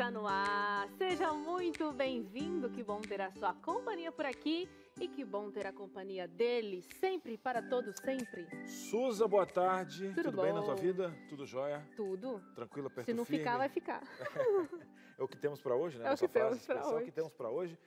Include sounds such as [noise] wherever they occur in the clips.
Está no ar. Seja muito bem-vindo. Que bom ter a sua companhia por aqui e que bom ter a companhia dele sempre para todos sempre. Suza, boa tarde. Tudo bem na tua vida? Tudo jóia? Tudo. Tranquila, perto Se não firme? ficar, vai ficar. [laughs] É o que temos para hoje, né? É o que temos expressão, hoje. O que temos para hoje.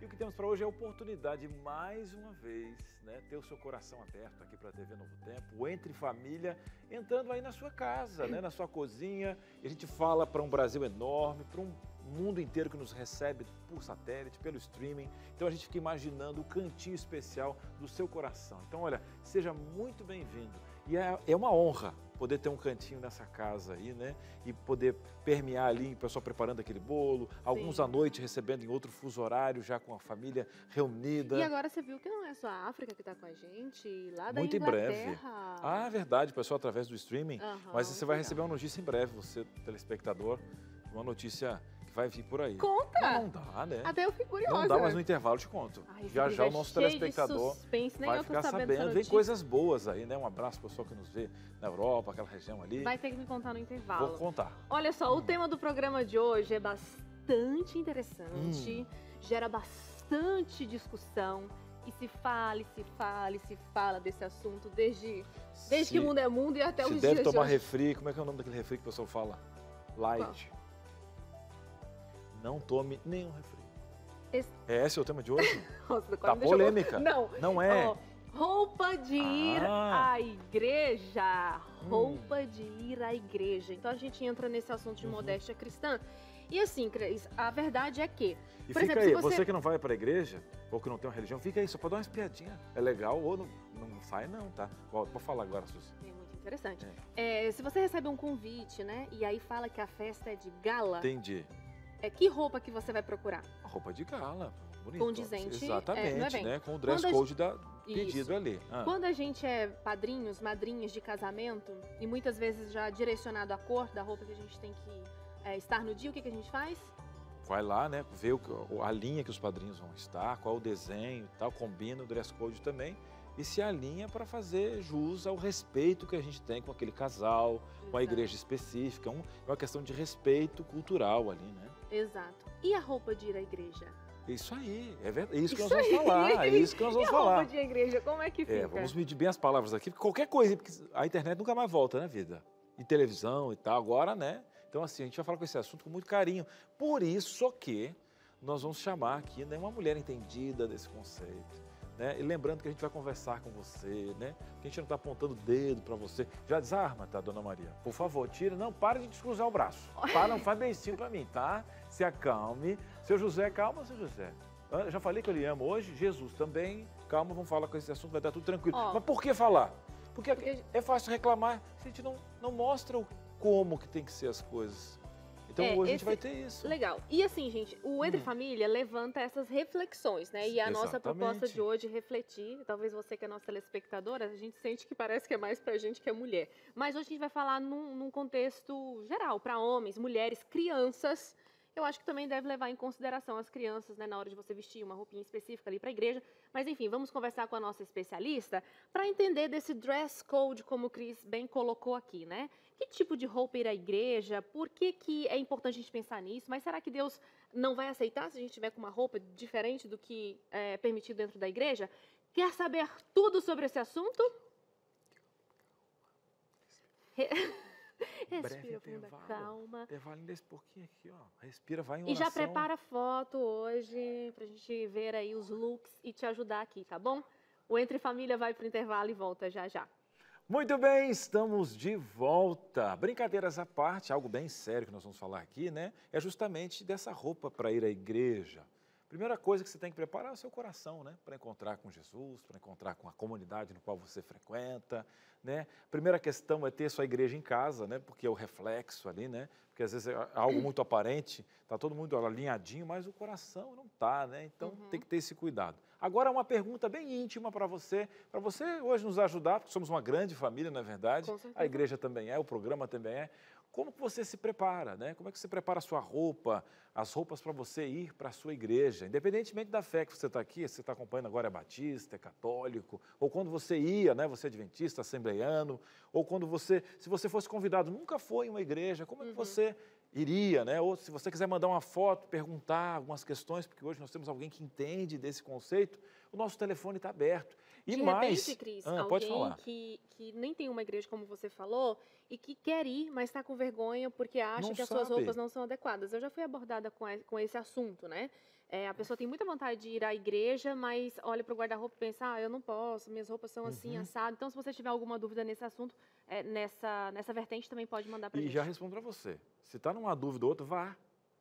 E o que temos para hoje é a oportunidade, mais uma vez, né? Ter o seu coração aberto aqui para a TV Novo Tempo, Entre Família, entrando aí na sua casa, né? Na sua cozinha. E a gente fala para um Brasil enorme, para um mundo inteiro que nos recebe por satélite, pelo streaming. Então a gente fica imaginando o cantinho especial do seu coração. Então, olha, seja muito bem-vindo. E é, é uma honra poder ter um cantinho nessa casa aí, né? E poder permear ali, o pessoal preparando aquele bolo, alguns Sim. à noite recebendo em outro fuso horário, já com a família reunida. E agora você viu que não é só a África que está com a gente, lá da Muito em breve. Inglaterra. Ah, é verdade, pessoal, através do streaming. Aham, Mas você vai legal. receber uma notícia em breve, você, telespectador, uma notícia que vai vir por aí. Conta! Não, não dá, né? Até eu fico curiosa. Não dá, mas no intervalo eu te conto. Ai, já já é o nosso cheio de telespectador suspense, nem vai ficar sabendo. sabendo. Vem coisas boas aí, né? Um abraço pro pessoal que nos vê na Europa, aquela região ali. Vai ter que me contar no intervalo. Vou contar. Olha só, o Hum. tema do programa de hoje é bastante interessante, Hum. gera bastante discussão. E se fala, e se fala, e se fala desse assunto desde, desde Se- que o mundo é mundo e até Se os deve dias tomar de hoje. refri, como é que é o nome daquele refri que o pessoal fala? Light. Não tome nenhum refri. Esse- É esse o tema de hoje? [laughs] Nossa, Tá polêmica. Não, Não é? ó, roupa de ir Ah. à igreja. Hum. Roupa de ir à igreja. Então a gente entra nesse assunto de Uhum. modéstia cristã. E assim, Cris, a verdade é que E fica exemplo, aí, você... você- que não vai pra igreja, ou que não tem uma religião, fica aí, só pra dar uma espiadinha. É legal ou não, não sai não, tá? Pode pode falar agora, Suzy. É muito interessante. É, se você recebe um convite, né, e aí fala que a festa é de gala, Entendi. É que roupa que você vai procurar? Roupa de gala, bonito. Condizente, é, Exatamente, evento. né? Com o dress Quando code da, pedido Isso. ali. Ah. Quando a gente é padrinhos, madrinhas de casamento, e muitas vezes já direcionado a cor da roupa que a gente tem que é, estar no dia, o que, que a gente faz? Vai lá, né? Vê o a linha que os padrinhos vão estar, qual o desenho e tal, combina o dress code também. E se alinha para fazer jus ao respeito que a gente tem com aquele casal, com a Exato. igreja específica. É um- é uma questão de respeito cultural ali, né? Exato. E a roupa de ir à igreja? Isso aí, é verdade. É isso que Isso nós vamos aí. falar. É isso que nós [laughs] E vamos a falar. roupa de igreja, como é que fica? É, vamos medir bem as palavras aqui, porque qualquer coisa, porque a internet nunca mais volta, né, vida? E televisão e tal, agora, né? Então, assim, a gente vai falar com esse assunto com muito carinho. Por isso que nós vamos chamar aqui né, uma mulher entendida desse conceito. Né? E lembrando que a gente vai conversar com você, né? Que a gente não está apontando o dedo para você. Já desarma, tá, dona Maria? Por favor, tira. Não, para de descruzar o braço. Para, não faz beicinho para mim, tá? Se acalme. Seu José, calma, seu José. Ah, Já falei que eu lhe amo hoje, Jesus também. Calma, vamos falar com esse assunto, vai dar tudo tranquilo. Ó. Mas por que falar? Porque, Porque- é fácil reclamar se a gente não, não mostra o como que tem que ser as coisas. Então É, hoje a gente vai ter isso. Legal. E assim, gente, o Entre Hum. Família levanta essas reflexões, né? E a nossa Exatamente. proposta de hoje é refletir, talvez você que é nossa telespectadora, a gente sente que parece que é mais pra gente que é mulher. Mas hoje a gente vai falar num, num contexto geral, para homens, mulheres, crianças. Eu acho que também deve levar em consideração as crianças, né, na hora de você vestir uma roupinha específica ali para a igreja. Mas enfim, vamos conversar com a nossa especialista para entender desse dress code, como o Cris bem colocou aqui, né? Que tipo de roupa ir à igreja? Por que, que é importante a gente pensar nisso? Mas será que Deus não vai aceitar se a gente tiver com uma roupa diferente do que é permitido dentro da igreja? Quer saber tudo sobre esse assunto? Re- [laughs] Respira intervalo. calma. Intervalo desse pouquinho aqui, ó. Respira, vai em E já oração. prepara foto hoje pra gente ver aí os looks e te ajudar aqui, tá bom? O Entre Família vai pro intervalo e volta já já. Muito bem, estamos de volta. Brincadeiras à parte, algo bem sério que nós vamos falar aqui, né? É justamente dessa roupa para ir à igreja. Primeira coisa que você tem que preparar é o seu coração, né? Para encontrar com Jesus, para encontrar com a comunidade no qual você frequenta, né? Primeira questão é ter sua igreja em casa, né? Porque é o reflexo ali, né? Porque às vezes é algo muito aparente, tá todo mundo alinhadinho, mas o coração não tá, né? Então Uhum. tem que ter esse cuidado. Agora uma pergunta bem íntima para você, para você hoje nos ajudar, porque somos uma grande família, não é verdade? A igreja também é, o programa também é. Como que você se prepara, né? Como é que você prepara a sua roupa, as roupas para você ir para a sua igreja? Independentemente da fé que você está aqui, se você está acompanhando agora é batista, é católico, ou quando você ia, né? Você é adventista, assembleiano, ou quando você, se você fosse convidado, nunca foi em uma igreja, como é que Uhum. você iria, né? Ou se você quiser mandar uma foto, perguntar algumas questões, porque hoje nós temos alguém que entende desse conceito, o nosso telefone está aberto. E de mais, repente, Cris, Ah, alguém. Que, que nem tem uma igreja, como você falou, e que quer ir, mas está com vergonha porque acha Não que as suas sabe. roupas não são adequadas. Eu já fui abordada com, e- com esse assunto, né? É, a pessoa tem muita vontade de ir à igreja, mas olha para o guarda-roupa e pensa, ah, eu não posso, minhas roupas são assim, Uhum. assado. Então, se você tiver alguma dúvida nesse assunto, é, nessa, nessa vertente, também pode mandar para E gente. já respondo para você. Se está numa dúvida ou outra, vá.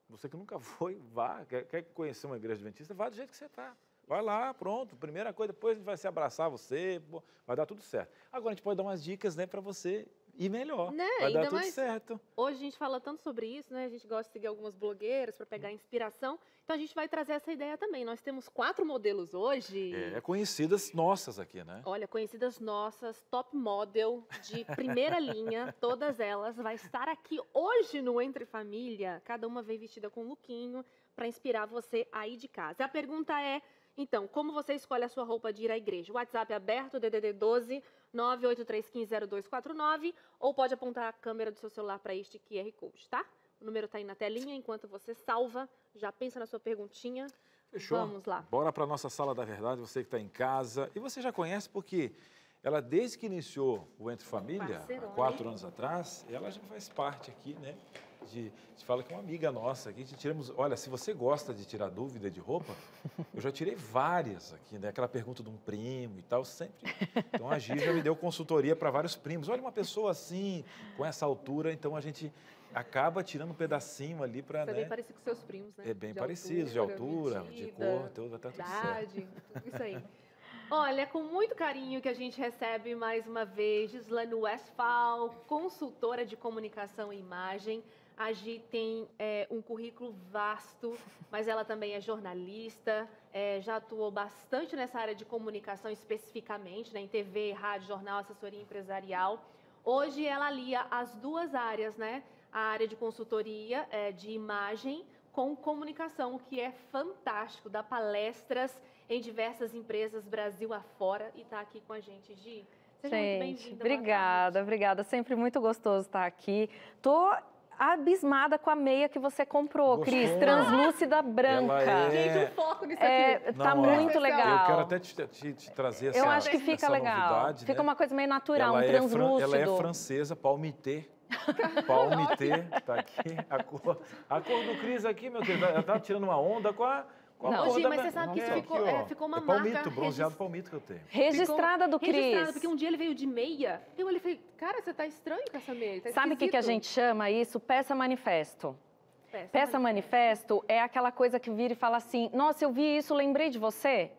Você que nunca [laughs] foi, vá. Quer, quer conhecer uma igreja adventista, vá do jeito que você está. Vai lá, pronto. Primeira coisa, depois a gente vai se abraçar você, vai dar tudo certo. Agora a gente pode dar umas dicas, né, para você ir melhor. Né, Vai ainda dar tudo certo. Hoje a gente fala tanto sobre isso, né? A gente gosta de seguir algumas blogueiras para pegar inspiração. Então, a gente vai trazer essa ideia também. Nós temos quatro modelos hoje. É, é conhecidas nossas aqui, né? Olha, conhecidas nossas, top model de primeira [laughs] linha, todas elas, vai estar aqui hoje no Entre Família. Cada uma vem vestida com um lookinho para inspirar você aí de casa. A pergunta é, então, como você escolhe a sua roupa de ir à igreja? WhatsApp aberto, DDD 12 983150249, ou pode apontar a câmera do seu celular para este QR Code, tá? O número está aí na telinha, enquanto você salva, já pensa na sua perguntinha. Fechou? Vamos lá. Bora para a nossa sala da verdade, você que está em casa. E você já conhece porque ela, desde que iniciou o Entre Família, há quatro anos atrás, ela já faz parte aqui, né? De, a gente fala que é uma amiga nossa aqui. Tiramos, olha, se você gosta de tirar dúvida de roupa, eu já tirei várias aqui, né? Aquela pergunta de um primo e tal, sempre. Então a Gi já me deu consultoria para vários primos. Olha, uma pessoa assim, com essa altura, então a gente acaba tirando um pedacinho ali para. Você é Né? bem parecido com seus primos, né? É bem parecido, de altura, de medida, cor, tudo, tá tudo certo. idade, tudo isso aí. Olha, com muito carinho que a gente recebe mais uma vez Gislane Westphal, consultora de comunicação e imagem. A Gi tem é, um currículo vasto, [laughs] mas ela também é jornalista, é, já atuou bastante nessa área de comunicação especificamente, né, em TV, rádio, jornal, assessoria empresarial. Hoje ela alia as duas áreas, né? A área de consultoria é, de imagem com comunicação, o que é fantástico, dá palestras em diversas empresas Brasil afora e está aqui com a gente, Gi. Seja muito Gente, bem-vinda. boa obrigada, obrigada. Sempre muito gostoso estar aqui. Tô abismada com a meia que você comprou, Gostou? Cris, translúcida branca. Ela é- Gente, um foco nisso É, aqui. tá Não, ó, muito eu legal. Eu quero até te, te- te trazer essa Eu acho que fica legal. novidade, Fica né? uma coisa meio natural, ela um é fran- translúcido. ela é francesa, palmité. [laughs] Palmité, tá aqui. A cor, a cor do Cris aqui, meu querido, ela tá tirando uma onda com a, a Não. Gi, mas você sabe que isso Aqui, ficou- ó. é, ficou uma é palmito, marca bronzeado palmito que eu tenho. Registrada do Registrado, Cris. porque um dia ele veio de meia. Eu olhei e falei, cara, você tá estranho com essa meia. Tá Sabe o que, que a esquisito." gente chama isso? Peça manifesto. Peça, Peça manifesto é aquela coisa que vira e fala assim: nossa, eu vi isso, lembrei de você.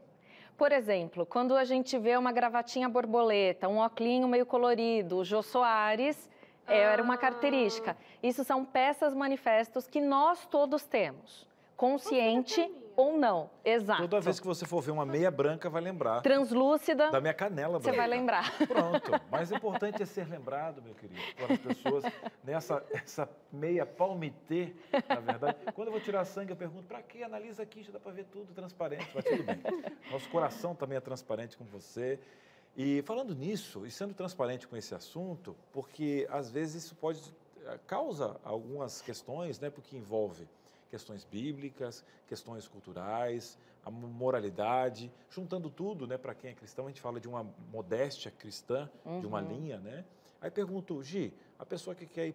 Por exemplo, quando a gente vê uma gravatinha borboleta, um óculinho meio colorido, o Jô Soares é, era uma Ah. característica. Isso são peças manifestos que nós todos temos, consciente Nossa, ou não. Exato. Toda vez que você for ver uma meia branca, vai lembrar Translúcida, da minha canela você branca. vai lembrar. Pronto. [laughs] Mas o importante é ser lembrado, meu querido, para as pessoas, nessa essa meia palmitê, na verdade. Quando eu vou tirar sangue, eu pergunto, para quê? Analisa aqui, já dá para ver tudo transparente, mas tudo bem. Nosso coração também é transparente com você. E falando nisso, e sendo transparente com esse assunto, porque às vezes isso pode eh, causa algumas questões, né, porque envolve questões bíblicas, questões culturais, a moralidade, juntando tudo, né, para quem é cristão, a gente fala de uma modéstia cristã, de uma Uhum. linha, né? Aí pergunto, Gi, a pessoa que quer ir,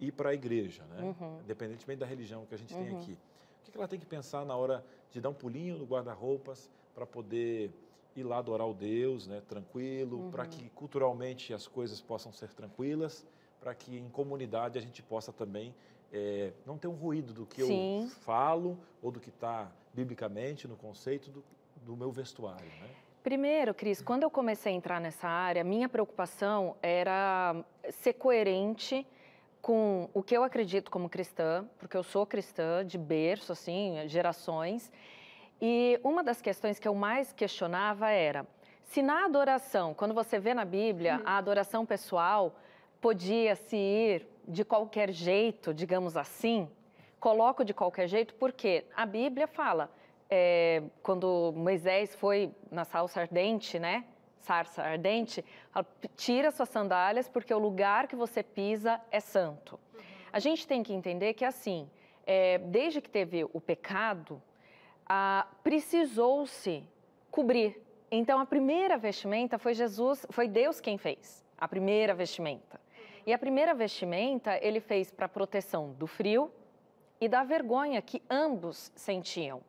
ir para a igreja, né, Uhum. independentemente da religião que a gente tem Uhum. aqui, o que que ela tem que pensar na hora de dar um pulinho no guarda-roupas para poder ir lá adorar o Deus, né, tranquilo, para Uhum. que culturalmente as coisas possam ser tranquilas, para que em comunidade a gente possa também eh, não ter um ruído do que Sim. eu falo ou do que está biblicamente no conceito do, do meu vestuário, né? Primeiro, Cris, quando eu comecei a entrar nessa área, minha preocupação era ser coerente com o que eu acredito como cristã, porque eu sou cristã de berço, assim, gerações. E uma das questões que eu mais questionava era se na adoração, quando você vê na Bíblia, a adoração pessoal podia se ir de qualquer jeito, digamos assim, coloco de qualquer jeito, porque a Bíblia fala, é, quando Moisés foi na salsa ardente, né? Sarça ardente, fala, tira suas sandálias porque o lugar que você pisa é santo. A gente tem que entender que, assim, é, desde que teve o pecado, precisou-se cobrir. Então, a primeira vestimenta foi Jesus, foi Deus quem fez a primeira vestimenta. E a primeira vestimenta ele fez para proteção do frio e da vergonha que ambos sentiam.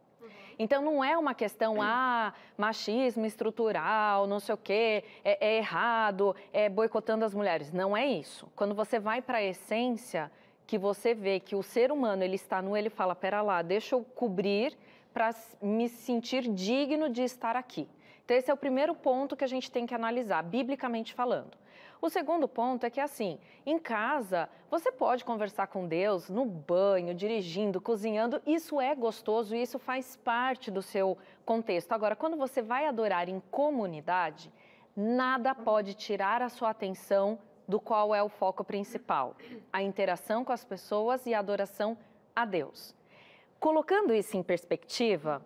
Então não é uma questão, ah, machismo estrutural, não sei o quê, é, é errado, é boicotando as mulheres. Não é isso. Quando você vai para a essência, que você vê que o ser humano ele está nu, ele fala, pera lá, deixa eu cobrir para me sentir digno de estar aqui. Então esse é o primeiro ponto que a gente tem que analisar, biblicamente falando. O segundo ponto é que, assim, em casa, você pode conversar com Deus no banho, dirigindo, cozinhando. Isso é gostoso e isso faz parte do seu contexto. Agora, quando você vai adorar em comunidade, nada pode tirar a sua atenção do qual é o foco principal: a interação com as pessoas e a adoração a Deus. Colocando isso em perspectiva,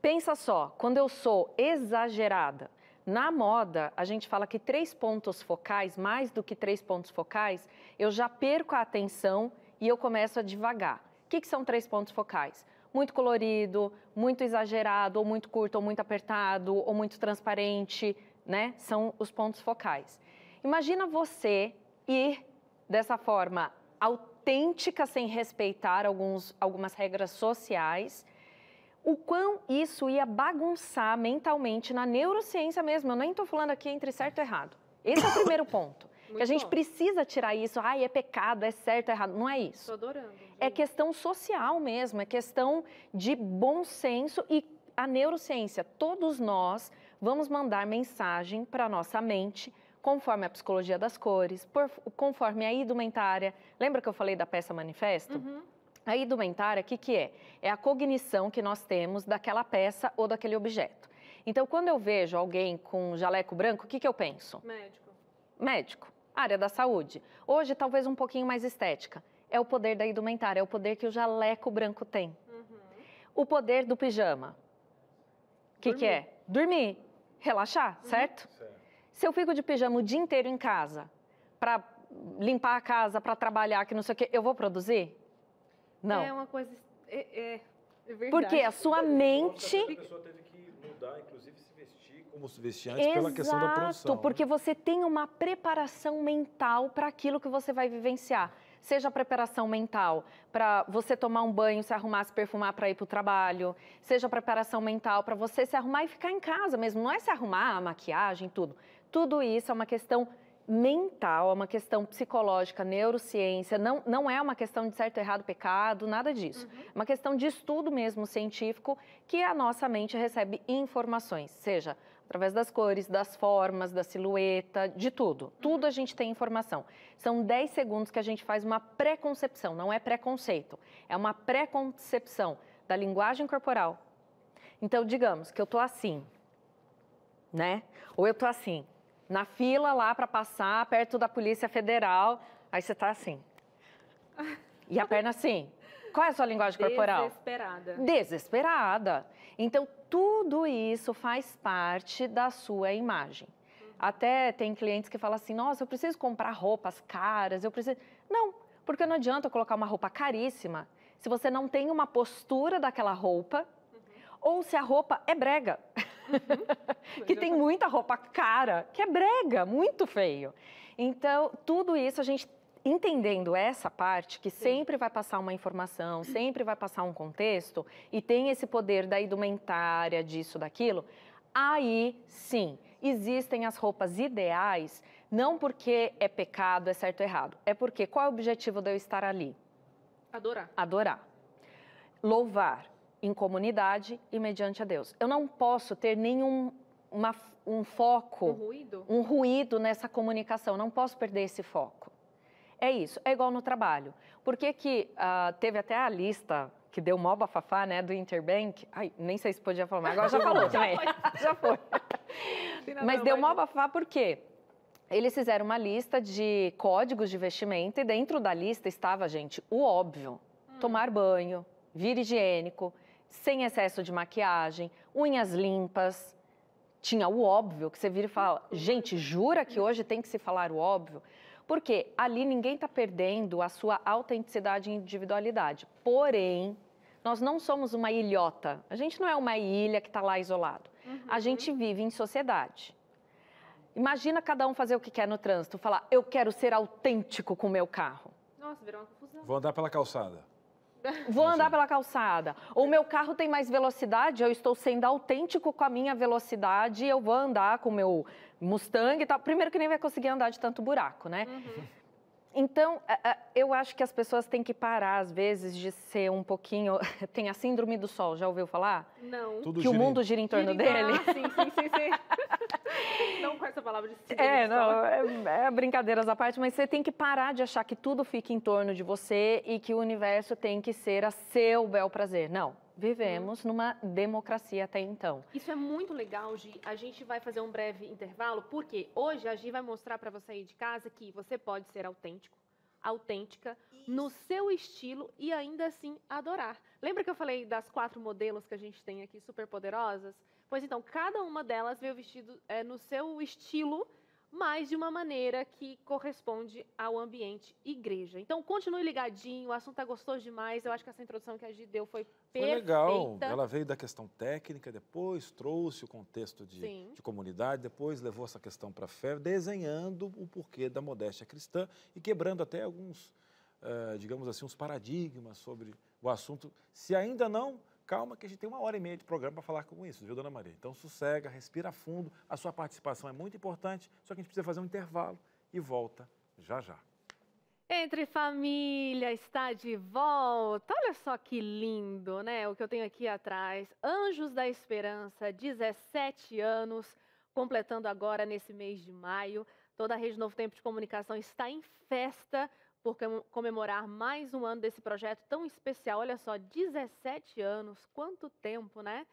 pensa só, quando eu sou exagerada, na moda, a gente fala que três pontos focais, mais do que três pontos focais, eu já perco a atenção e eu começo a devagar. O que, que são três pontos focais? Muito colorido, muito exagerado, ou muito curto, ou muito apertado, ou muito transparente, né? São os pontos focais. Imagina você ir dessa forma autêntica, sem respeitar alguns, algumas regras sociais, o quão isso ia bagunçar mentalmente na neurociência mesmo. Eu nem estou falando aqui entre certo e errado. Esse é o primeiro [laughs] ponto. Muito que a gente bom. precisa tirar isso. Ai, é pecado, é certo, é errado. Não é isso. Estou adorando. É questão social mesmo, é questão de bom senso e a neurociência. Todos nós vamos mandar mensagem para a nossa mente, conforme a psicologia das cores, por, conforme a indumentária. Lembra que eu falei da peça manifesto? Uhum. A indumentária, o que, que é? É a cognição que nós temos daquela peça ou daquele objeto. Então, quando eu vejo alguém com jaleco branco, o que, que eu penso? Médico. Médico. Área da saúde. Hoje, talvez um pouquinho mais estética. É o poder da indumentária, é o poder que o jaleco branco tem. Uhum. O poder do pijama. O que, que é? Dormir, relaxar, uhum. certo? certo? Se eu fico de pijama o dia inteiro em casa, para limpar a casa, para trabalhar, que não sei o quê, eu vou produzir? Não. É uma coisa. É, é, é verdade. Porque a sua mente. A pessoa teve que mudar, inclusive se vestir como se vestia antes Exato, pela questão da produção. Né? porque você tem uma preparação mental para aquilo que você vai vivenciar. Seja a preparação mental para você tomar um banho, se arrumar, se perfumar para ir para o trabalho. Seja a preparação mental para você se arrumar e ficar em casa mesmo. Não é se arrumar, a maquiagem, tudo. Tudo isso é uma questão mental, é uma questão psicológica, neurociência, não, não é uma questão de certo, errado, pecado, nada disso. Uhum. É uma questão de estudo mesmo científico que a nossa mente recebe informações, seja através das cores, das formas, da silhueta, de tudo. Uhum. Tudo a gente tem informação. São 10 segundos que a gente faz uma pré-concepção, não é preconceito, é uma pré-concepção da linguagem corporal. Então, digamos que eu tô assim, né? Ou eu tô assim na fila lá para passar, perto da Polícia Federal. Aí você está assim. E a perna assim. Qual é a sua linguagem corporal? Desesperada. Desesperada. Então, tudo isso faz parte da sua imagem. Até tem clientes que falam assim: nossa, eu preciso comprar roupas caras, eu preciso. Não, porque não adianta colocar uma roupa caríssima se você não tem uma postura daquela roupa uhum. ou se a roupa é brega. [laughs] Uhum. [laughs] que tem muita roupa cara, que é brega, muito feio. Então, tudo isso a gente entendendo essa parte, que sim. sempre vai passar uma informação, sempre vai passar um contexto, e tem esse poder da indumentária, disso, daquilo, aí sim, existem as roupas ideais, não porque é pecado, é certo ou errado, é porque qual é o objetivo de eu estar ali? Adorar. Adorar. Louvar em comunidade e mediante a Deus. Eu não posso ter nenhum uma, um foco, um ruído. um ruído nessa comunicação. Não posso perder esse foco. É isso. É igual no trabalho. Por que que uh, teve até a lista que deu mó bafafá, né, do Interbank? Ai, nem sei se podia falar, mas agora já [laughs] falou também. [laughs] já foi. mas deu mó bafafá por quê? Eles fizeram uma lista de códigos de vestimenta e dentro da lista estava, gente, o óbvio. Hum. Tomar banho, vir higiênico, sem excesso de maquiagem, unhas limpas. Tinha o óbvio, que você vira e fala, gente, jura que hoje tem que se falar o óbvio? Porque ali ninguém está perdendo a sua autenticidade e individualidade. Porém, nós não somos uma ilhota. A gente não é uma ilha que está lá isolado. Uhum. A gente vive em sociedade. Imagina cada um fazer o que quer no trânsito, falar, eu quero ser autêntico com o meu carro. Nossa, virou uma confusão. Vou andar pela calçada. Vou andar pela calçada. Ou meu carro tem mais velocidade, eu estou sendo autêntico com a minha velocidade, eu vou andar com o meu Mustang e tal. Primeiro que nem vai conseguir andar de tanto buraco, né? Uhum. Então, eu acho que as pessoas têm que parar, às vezes, de ser um pouquinho. [laughs] Tem a síndrome do sol, já ouviu falar? Não. Tudo que o mundo gira em torno gira dele. Ah, sim, sim, sim, sim. [laughs] [laughs] não com essa palavra de síndrome É, não, é, é brincadeiras à parte, mas você tem que parar de achar que tudo fica em torno de você e que o universo tem que ser a seu bel prazer. Não vivemos numa democracia até então. Isso é muito legal, Gi. A gente vai fazer um breve intervalo, porque hoje a Gi vai mostrar para você aí de casa que você pode ser autêntico, autêntica, Isso. no seu estilo e ainda assim adorar. Lembra que eu falei das quatro modelos que a gente tem aqui, super poderosas? Pois então, cada uma delas veio vestido é, no seu estilo mas de uma maneira que corresponde ao ambiente igreja. Então, continue ligadinho, o assunto é gostoso demais. Eu acho que essa introdução que a Gi deu foi perfeita. Foi legal. Ela veio da questão técnica, depois trouxe o contexto de, de comunidade, depois levou essa questão para a fé, desenhando o porquê da modéstia cristã e quebrando até alguns, uh, digamos assim, uns paradigmas sobre o assunto. Se ainda não calma que a gente tem uma hora e meia de programa para falar com isso, viu, dona Maria? Então sossega, respira fundo, a sua participação é muito importante, só que a gente precisa fazer um intervalo e volta já já. Entre Família está de volta. Olha só que lindo, né? O que eu tenho aqui atrás. Anjos da Esperança, 17 anos, completando agora nesse mês de maio. Toda a Rede Novo Tempo de Comunicação está em festa por comemorar mais um ano desse projeto tão especial. Olha só, 17 anos, quanto tempo, né?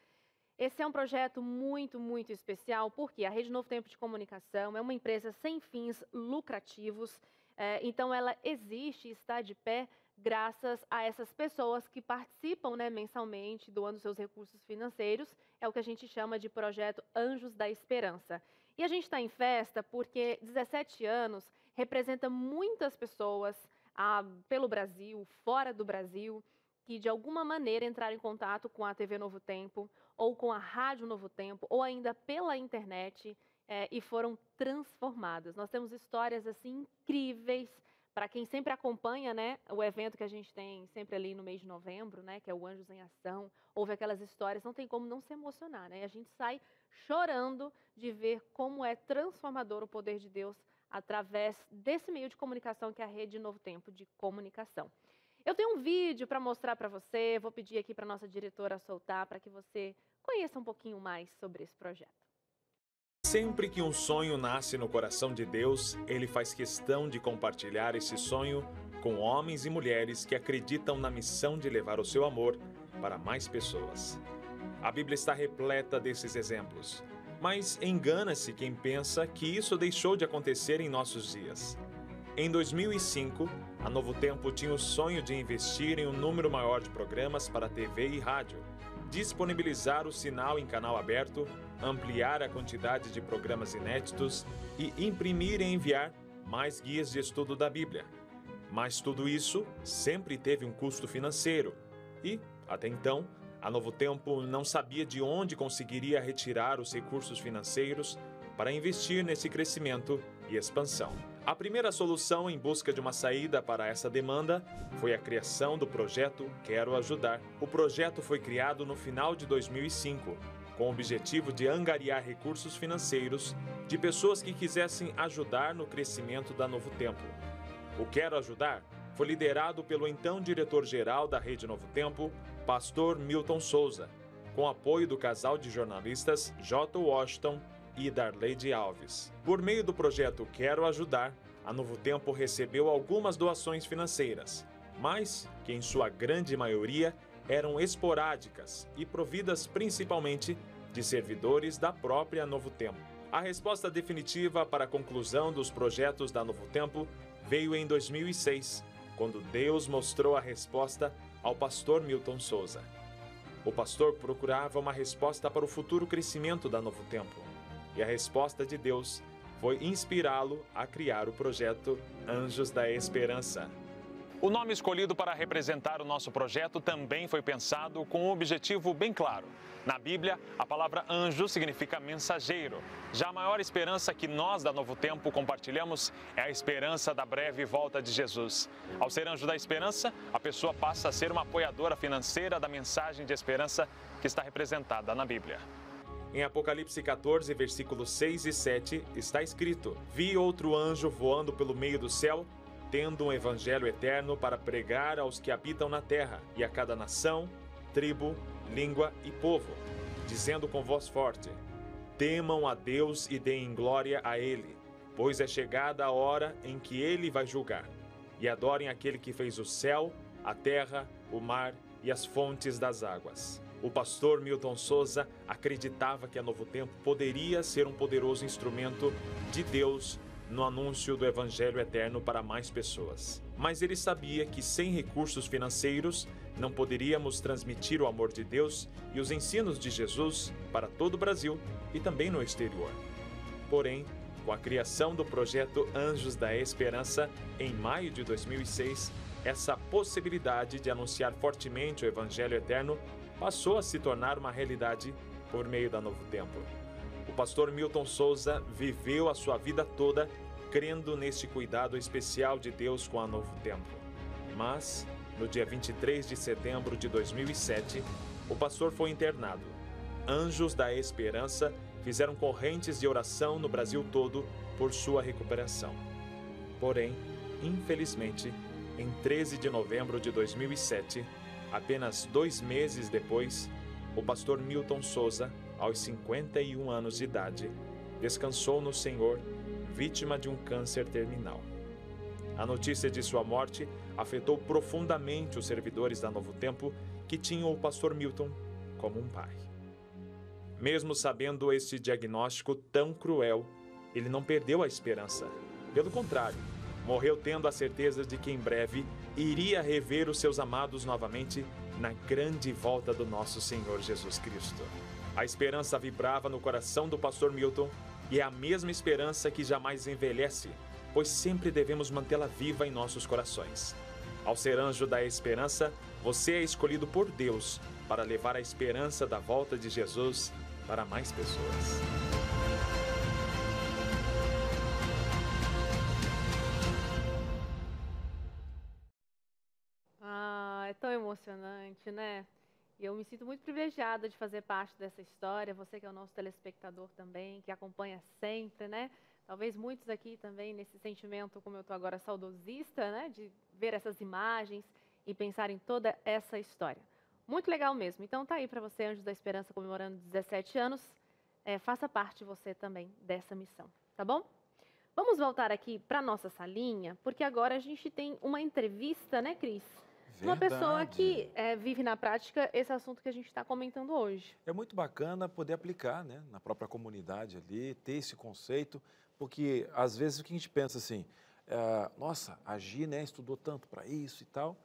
Esse é um projeto muito, muito especial, porque a Rede Novo Tempo de Comunicação é uma empresa sem fins lucrativos, é, então ela existe e está de pé graças a essas pessoas que participam né, mensalmente, doando seus recursos financeiros. É o que a gente chama de projeto Anjos da Esperança. E a gente está em festa porque 17 anos representa muitas pessoas ah, pelo Brasil, fora do Brasil, que de alguma maneira entraram em contato com a TV Novo Tempo, ou com a Rádio Novo Tempo, ou ainda pela internet, é, e foram transformadas. Nós temos histórias assim incríveis para quem sempre acompanha, né, o evento que a gente tem sempre ali no mês de novembro, né, que é o Anjos em Ação, houve aquelas histórias, não tem como não se emocionar, né? A gente sai chorando de ver como é transformador o poder de Deus através desse meio de comunicação que é a Rede Novo Tempo de Comunicação. Eu tenho um vídeo para mostrar para você, vou pedir aqui para nossa diretora soltar para que você conheça um pouquinho mais sobre esse projeto. Sempre que um sonho nasce no coração de Deus, ele faz questão de compartilhar esse sonho com homens e mulheres que acreditam na missão de levar o seu amor para mais pessoas. A Bíblia está repleta desses exemplos. Mas engana-se quem pensa que isso deixou de acontecer em nossos dias. Em 2005, a Novo Tempo tinha o sonho de investir em um número maior de programas para TV e rádio, disponibilizar o sinal em canal aberto, ampliar a quantidade de programas inéditos e imprimir e enviar mais guias de estudo da Bíblia. Mas tudo isso sempre teve um custo financeiro e, até então, a Novo Tempo não sabia de onde conseguiria retirar os recursos financeiros para investir nesse crescimento e expansão. A primeira solução em busca de uma saída para essa demanda foi a criação do projeto Quero Ajudar. O projeto foi criado no final de 2005, com o objetivo de angariar recursos financeiros de pessoas que quisessem ajudar no crescimento da Novo Tempo. O Quero Ajudar foi liderado pelo então diretor-geral da Rede Novo Tempo, pastor Milton Souza, com apoio do casal de jornalistas J. Washington e Darley Alves. Por meio do projeto Quero Ajudar, a Novo Tempo recebeu algumas doações financeiras, mas que em sua grande maioria eram esporádicas e providas principalmente de servidores da própria Novo Tempo. A resposta definitiva para a conclusão dos projetos da Novo Tempo veio em 2006, quando Deus mostrou a resposta ao pastor Milton Souza. O pastor procurava uma resposta para o futuro crescimento da Novo Tempo. E a resposta de Deus foi inspirá-lo a criar o projeto Anjos da Esperança. O nome escolhido para representar o nosso projeto também foi pensado com um objetivo bem claro. Na Bíblia, a palavra anjo significa mensageiro. Já a maior esperança que nós da Novo Tempo compartilhamos é a esperança da breve volta de Jesus. Ao ser anjo da esperança, a pessoa passa a ser uma apoiadora financeira da mensagem de esperança que está representada na Bíblia. Em Apocalipse 14, versículos 6 e 7, está escrito: Vi outro anjo voando pelo meio do céu tendo um evangelho eterno para pregar aos que habitam na terra e a cada nação, tribo, língua e povo, dizendo com voz forte: Temam a Deus e deem glória a Ele, pois é chegada a hora em que Ele vai julgar. E adorem aquele que fez o céu, a terra, o mar e as fontes das águas. O pastor Milton Souza acreditava que a Novo Tempo poderia ser um poderoso instrumento de Deus no anúncio do Evangelho eterno para mais pessoas. Mas ele sabia que sem recursos financeiros não poderíamos transmitir o amor de Deus e os ensinos de Jesus para todo o Brasil e também no exterior. Porém, com a criação do projeto Anjos da Esperança em maio de 2006, essa possibilidade de anunciar fortemente o Evangelho eterno passou a se tornar uma realidade por meio da Novo Tempo. O pastor Milton Souza viveu a sua vida toda crendo neste cuidado especial de Deus com a Novo Tempo. Mas, no dia 23 de setembro de 2007, o pastor foi internado. Anjos da Esperança fizeram correntes de oração no Brasil todo por sua recuperação. Porém, infelizmente, em 13 de novembro de 2007, apenas dois meses depois, o pastor Milton Souza aos 51 anos de idade, descansou no Senhor, vítima de um câncer terminal. A notícia de sua morte afetou profundamente os servidores da Novo Tempo, que tinham o pastor Milton como um pai. Mesmo sabendo este diagnóstico tão cruel, ele não perdeu a esperança. Pelo contrário, morreu tendo a certeza de que em breve iria rever os seus amados novamente na grande volta do nosso Senhor Jesus Cristo. A esperança vibrava no coração do pastor Milton e é a mesma esperança que jamais envelhece, pois sempre devemos mantê-la viva em nossos corações. Ao ser anjo da esperança, você é escolhido por Deus para levar a esperança da volta de Jesus para mais pessoas. Ah, é tão emocionante, né? E eu me sinto muito privilegiada de fazer parte dessa história. Você que é o nosso telespectador também, que acompanha sempre, né? Talvez muitos aqui também nesse sentimento, como eu estou agora, saudosista, né? De ver essas imagens e pensar em toda essa história. Muito legal mesmo. Então tá aí para você, Anjos da Esperança, comemorando 17 anos. É, faça parte você também dessa missão, tá bom? Vamos voltar aqui para nossa salinha, porque agora a gente tem uma entrevista, né, Cris? Uma pessoa que é, vive na prática esse assunto que a gente está comentando hoje. É muito bacana poder aplicar né, na própria comunidade ali, ter esse conceito, porque às vezes o que a gente pensa assim, é, nossa, a Gi né, estudou tanto para isso e tal,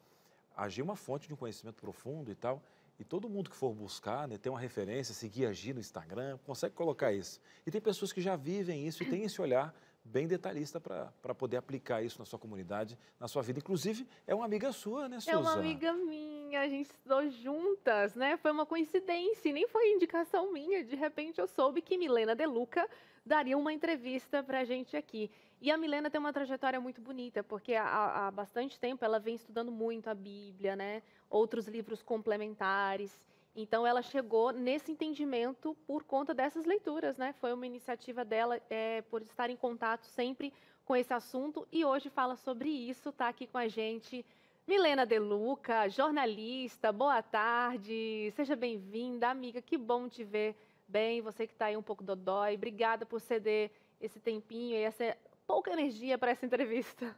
a Gi é uma fonte de um conhecimento profundo e tal, e todo mundo que for buscar, né, ter uma referência, seguir a Gi no Instagram, consegue colocar isso. E tem pessoas que já vivem isso e têm esse olhar bem detalhista para poder aplicar isso na sua comunidade, na sua vida. Inclusive, é uma amiga sua, né, Suza? É uma amiga minha, a gente estudou juntas, né? Foi uma coincidência, nem foi indicação minha. De repente, eu soube que Milena De Luca daria uma entrevista para a gente aqui. E a Milena tem uma trajetória muito bonita, porque há, há bastante tempo ela vem estudando muito a Bíblia, né? Outros livros complementares. Então, ela chegou nesse entendimento por conta dessas leituras, né? Foi uma iniciativa dela é, por estar em contato sempre com esse assunto e hoje fala sobre isso. Está aqui com a gente Milena De Luca, jornalista. Boa tarde, seja bem-vinda, amiga. Que bom te ver bem. Você que está aí um pouco dodói. Obrigada por ceder esse tempinho e essa pouca energia para essa entrevista.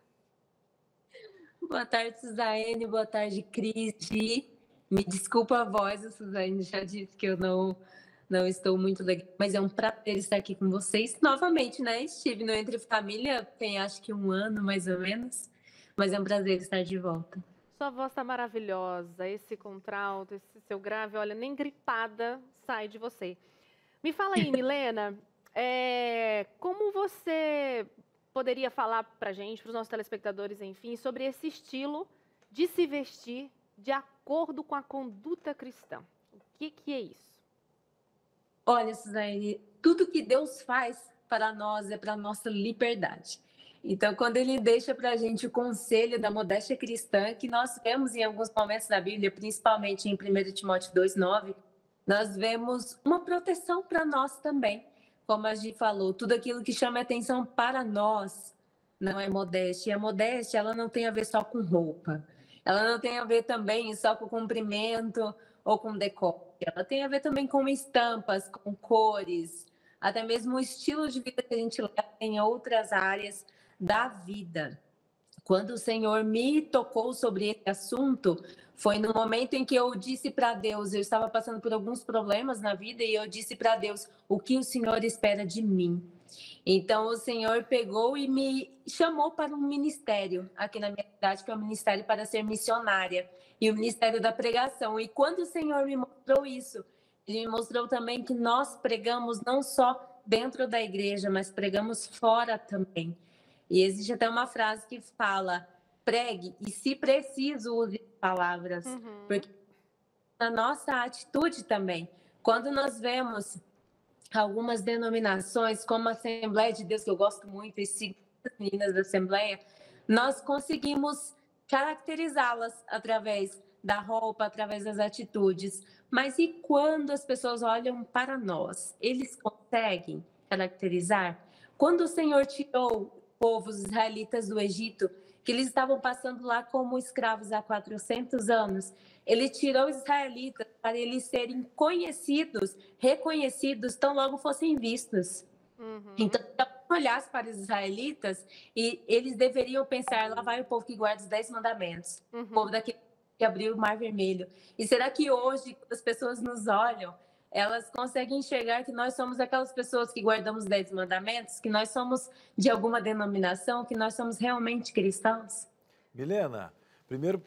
Boa tarde, Suzane. Boa tarde, Cris. Me desculpa a voz, a Suzane já disse que eu não não estou muito legal, mas é um prazer estar aqui com vocês novamente, né? Estive no Entre Família tem acho que um ano mais ou menos, mas é um prazer estar de volta. Sua voz está maravilhosa, esse contralto, esse seu grave, olha, nem gripada sai de você. Me fala aí, [laughs] Milena, É, como você poderia falar para a gente, para os nossos telespectadores, enfim, sobre esse estilo de se vestir de acordo com a conduta cristã? O que, que é isso? Olha, Suzane, tudo que Deus faz para nós é para nossa liberdade. Então, quando ele deixa para a gente o conselho da modéstia cristã, que nós vemos em alguns momentos da Bíblia, principalmente em 1 Timóteo 2,9, nós vemos uma proteção para nós também. Como a Gi falou, tudo aquilo que chama atenção para nós não é modéstia. E a modéstia, ela não tem a ver só com roupa. Ela não tem a ver também só com comprimento ou com decote. Ela tem a ver também com estampas, com cores, até mesmo o estilo de vida que a gente leva em outras áreas da vida. Quando o Senhor me tocou sobre esse assunto, foi no momento em que eu disse para Deus, eu estava passando por alguns problemas na vida e eu disse para Deus o que o Senhor espera de mim. Então o Senhor pegou e me chamou para um ministério aqui na minha cidade, que é o ministério para ser missionária e o ministério da pregação. E quando o Senhor me mostrou isso, ele me mostrou também que nós pregamos não só dentro da igreja, mas pregamos fora também. E existe até uma frase que fala: pregue e, se preciso, use palavras. Uhum. Porque na nossa atitude também, quando nós vemos algumas denominações, como a Assembleia de Deus, que eu gosto muito, e sigo as meninas da Assembleia, nós conseguimos caracterizá-las através da roupa, através das atitudes. Mas e quando as pessoas olham para nós? Eles conseguem caracterizar? Quando o Senhor tirou povos israelitas do Egito, que eles estavam passando lá como escravos há 400 anos. Ele tirou os israelitas para eles serem conhecidos, reconhecidos, tão logo fossem vistos. Uhum. Então, olhasse para os israelitas e eles deveriam pensar: lá vai o povo que guarda os dez mandamentos, uhum. o povo daqui que abriu o mar vermelho. E será que hoje as pessoas nos olham elas conseguem enxergar que nós somos aquelas pessoas que guardamos os dez mandamentos, que nós somos de alguma denominação, que nós somos realmente cristãos? Milena, primeiro,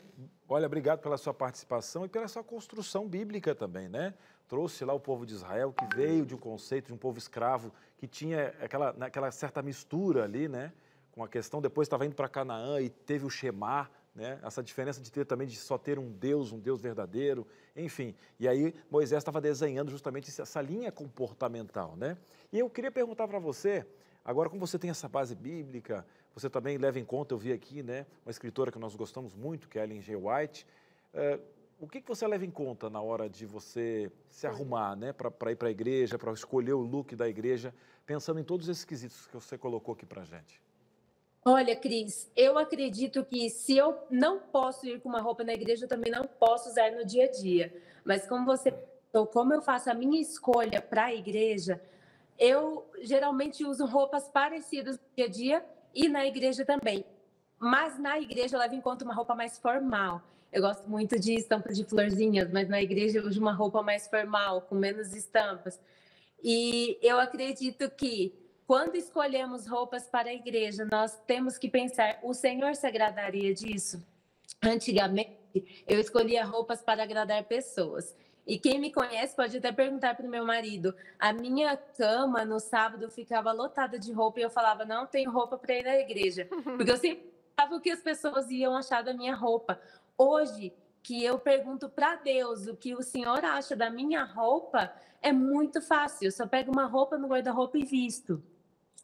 olha, obrigado pela sua participação e pela sua construção bíblica também, né? Trouxe lá o povo de Israel, que veio de um conceito de um povo escravo, que tinha aquela, aquela certa mistura ali, né? Com a questão, depois estava indo para Canaã e teve o Shemar, né? essa diferença de ter também de só ter um Deus, um Deus verdadeiro, enfim. E aí Moisés estava desenhando justamente essa linha comportamental. Né? E eu queria perguntar para você, agora como você tem essa base bíblica, você também leva em conta, eu vi aqui, né, uma escritora que nós gostamos muito, que é Ellen G. White, uh, o que, que você leva em conta na hora de você se arrumar, né, para ir para a igreja, para escolher o look da igreja, pensando em todos esses quesitos que você colocou aqui para a gente? Olha, Cris, eu acredito que se eu não posso ir com uma roupa na igreja, eu também não posso usar no dia a dia. Mas como você como eu faço a minha escolha para a igreja, eu geralmente uso roupas parecidas no dia a dia e na igreja também. Mas na igreja eu levo em conta uma roupa mais formal. Eu gosto muito de estampas de florzinhas, mas na igreja eu uso uma roupa mais formal, com menos estampas. E eu acredito que quando escolhemos roupas para a igreja, nós temos que pensar: o Senhor se agradaria disso? Antigamente, eu escolhia roupas para agradar pessoas. E quem me conhece pode até perguntar para o meu marido: a minha cama no sábado ficava lotada de roupa e eu falava: não tenho roupa para ir na igreja. [laughs] Porque eu sempre sabia o que as pessoas iam achar da minha roupa. Hoje, que eu pergunto para Deus o que o Senhor acha da minha roupa, é muito fácil. Eu só pego uma roupa no guarda-roupa e visto.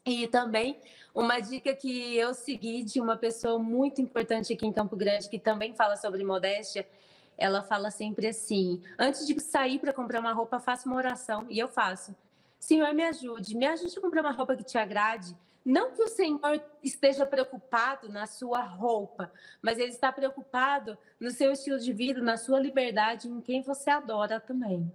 E também uma dica que eu segui de uma pessoa muito importante aqui em Campo Grande, que também fala sobre modéstia, ela fala sempre assim: antes de sair para comprar uma roupa, faça uma oração. E eu faço. Senhor, me ajude, me ajude a comprar uma roupa que te agrade. Não que o Senhor esteja preocupado na sua roupa, mas Ele está preocupado no seu estilo de vida, na sua liberdade, em quem você adora também.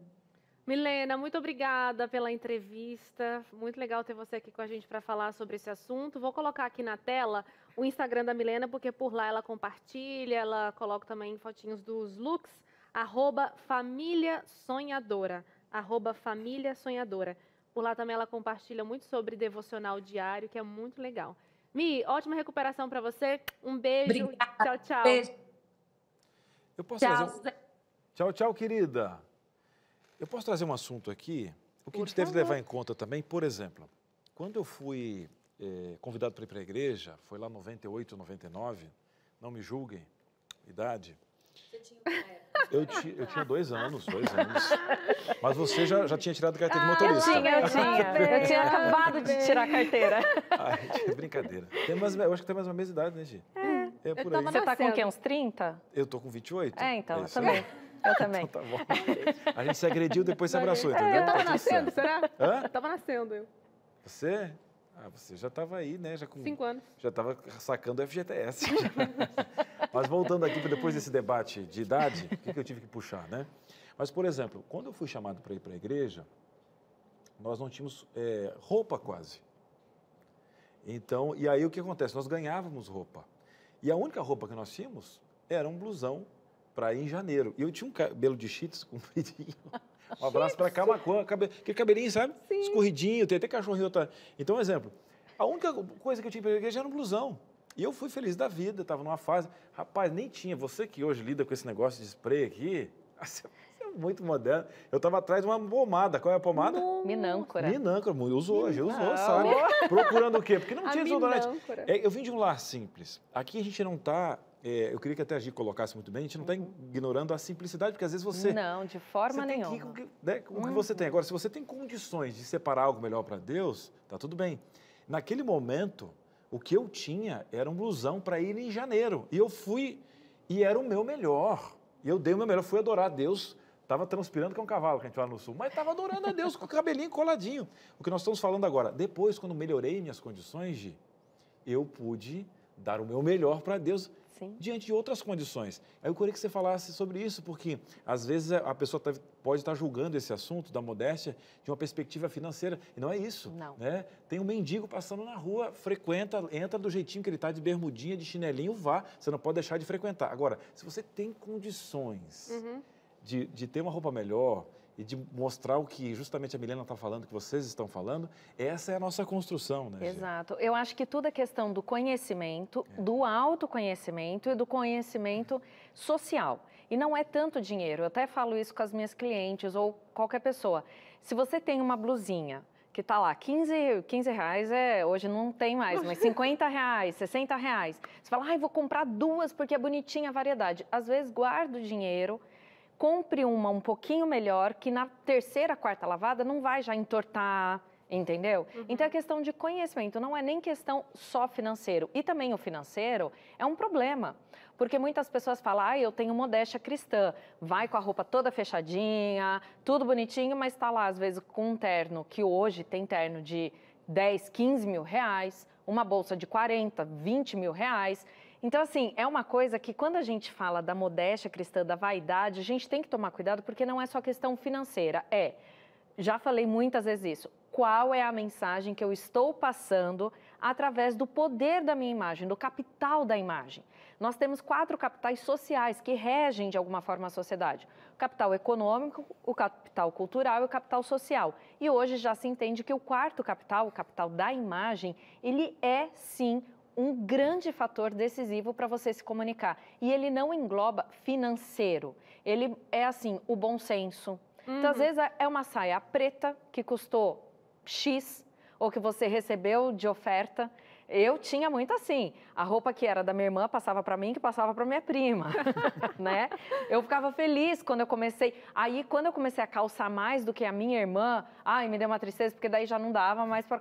Milena, muito obrigada pela entrevista. Muito legal ter você aqui com a gente para falar sobre esse assunto. Vou colocar aqui na tela o Instagram da Milena, porque por lá ela compartilha, ela coloca também fotinhos dos looks. Arroba Família Sonhadora. Arroba Família Sonhadora. Por lá também ela compartilha muito sobre devocional diário, que é muito legal. Mi, ótima recuperação para você. Um beijo. Obrigada. Tchau, tchau. Beijo. Eu posso tchau. fazer um... Tchau, tchau, querida. Eu posso trazer um assunto aqui? O que por a gente favor. deve levar em conta também, por exemplo, quando eu fui eh, convidado para ir para a igreja, foi lá 98, 99, não me julguem, idade. Eu, ti, eu tinha dois anos, dois anos. Mas você já, já tinha tirado a carteira de Eu motorista. tinha, eu tinha. [laughs] Eu tinha acabado de tirar a carteira. Ai, brincadeira. Tem mais, eu acho que tem mais uma mesma idade, né, Gi? É, por aí. Você tá com o quê? Uns 30? Eu tô com 28. É, então, eu isso também. Eu [laughs] também. Então tá bom. A gente se agrediu, depois se abraçou, entendeu? Eu tava Tá nascendo, será? Hã? Eu tava nascendo, eu. Você? Ah, você já estava aí, né? Já com Cinco anos. já estava sacando o FGTS. [laughs] Mas voltando aqui, para depois desse debate de idade, o que, que eu tive que puxar, né? Mas, por exemplo, quando eu fui chamado para ir para a igreja, nós não tínhamos eh, roupa quase. Então, e aí o que acontece? Nós ganhávamos roupa. E a única roupa que nós tínhamos era um blusão para ir em janeiro. E eu tinha um cabelo de cheats [laughs] compridinho. Um abraço para Camacuã, cabe, aquele cabelinho, sabe? Escorridinho, tem até cachorrinho. Outra... Então, um exemplo. A única coisa que eu tinha para igreja era um blusão. E eu fui feliz da vida, estava numa fase. Rapaz, nem tinha. Você que hoje lida com esse negócio de spray aqui, [laughs] você é muito moderno. Eu estava atrás de uma pomada. Qual é a pomada? Minâncora. Minâncora, mu- usou hoje, usou, sabe? Procurando o quê? Porque não [laughs] tinha desodorante. minâncora. É, eu vim de um lar simples. Aqui a gente não está. Eu queria que até a Gi colocasse muito bem, a gente não está ignorando a simplicidade, porque às vezes você. Não, de forma você tem que ir nenhuma. com o que, né, com o que você tem. Agora, se você tem condições de separar algo melhor para Deus, tá tudo bem. Naquele momento, o que eu tinha era um blusão para ir em janeiro. E eu fui, e era o meu melhor. E eu dei o meu melhor, fui adorar a Deus. Estava transpirando que é um cavalo que a gente vai no sul, mas estava adorando a Deus [laughs] com o cabelinho coladinho. O que nós estamos falando agora. Depois, quando melhorei minhas condições, Gi, eu pude dar o meu melhor para Deus Sim. diante de outras condições. Aí eu queria que você falasse sobre isso, porque às vezes a pessoa tá- pode estar julgando esse assunto da modéstia de uma perspectiva financeira, e não é isso. Não. Né? Tem um mendigo passando na rua, frequenta, entra do jeitinho que ele está, de bermudinha, de chinelinho, vá, você não pode deixar de frequentar. Agora, se você tem condições Uhum. de, de ter uma roupa melhor e de mostrar o que justamente a Milena está falando, que vocês estão falando, essa é a nossa construção, né? Exato. Eu acho que tudo é questão do conhecimento, do autoconhecimento e do conhecimento social. E não é tanto dinheiro. Eu até falo isso com as minhas clientes ou qualquer pessoa. Se você tem uma blusinha que está lá, 15, 15 reais, é, hoje não tem mais, mas [laughs] 50 reais, 60 reais. Você fala, ai, vou comprar duas porque é bonitinha a variedade. Às vezes, guarda o dinheiro, compre uma um pouquinho melhor, que na terceira, quarta lavada não vai já entortar, entendeu? Então é questão de conhecimento, não é nem questão só financeiro. E também o financeiro é um problema. Porque muitas pessoas falam, ah, eu tenho modéstia cristã, vai com a roupa toda fechadinha, tudo bonitinho, mas está lá, às vezes, com um terno, que hoje tem terno de 10, 15 mil reais, uma bolsa de 40, 20 mil reais. Então, assim, é uma coisa que quando a gente fala da modéstia cristã, da vaidade, a gente tem que tomar cuidado, porque não é só questão financeira, é já falei muitas vezes isso. Qual é a mensagem que eu estou passando através do poder da minha imagem, do capital da imagem? Nós temos quatro capitais sociais que regem de alguma forma a sociedade: o capital econômico, o capital cultural e o capital social. E hoje já se entende que o quarto capital, o capital da imagem, ele é sim um grande fator decisivo para você se comunicar. E ele não engloba financeiro. Ele é assim, o bom senso, então, às vezes, é uma saia preta que custou X, ou que você recebeu de oferta. Eu tinha muito assim. A roupa que era da minha irmã passava para mim, que passava para minha prima, [laughs] né? Eu ficava feliz quando eu comecei. Aí, quando eu comecei a calçar mais do que a minha irmã, ai, me deu uma tristeza, porque daí já não dava mais para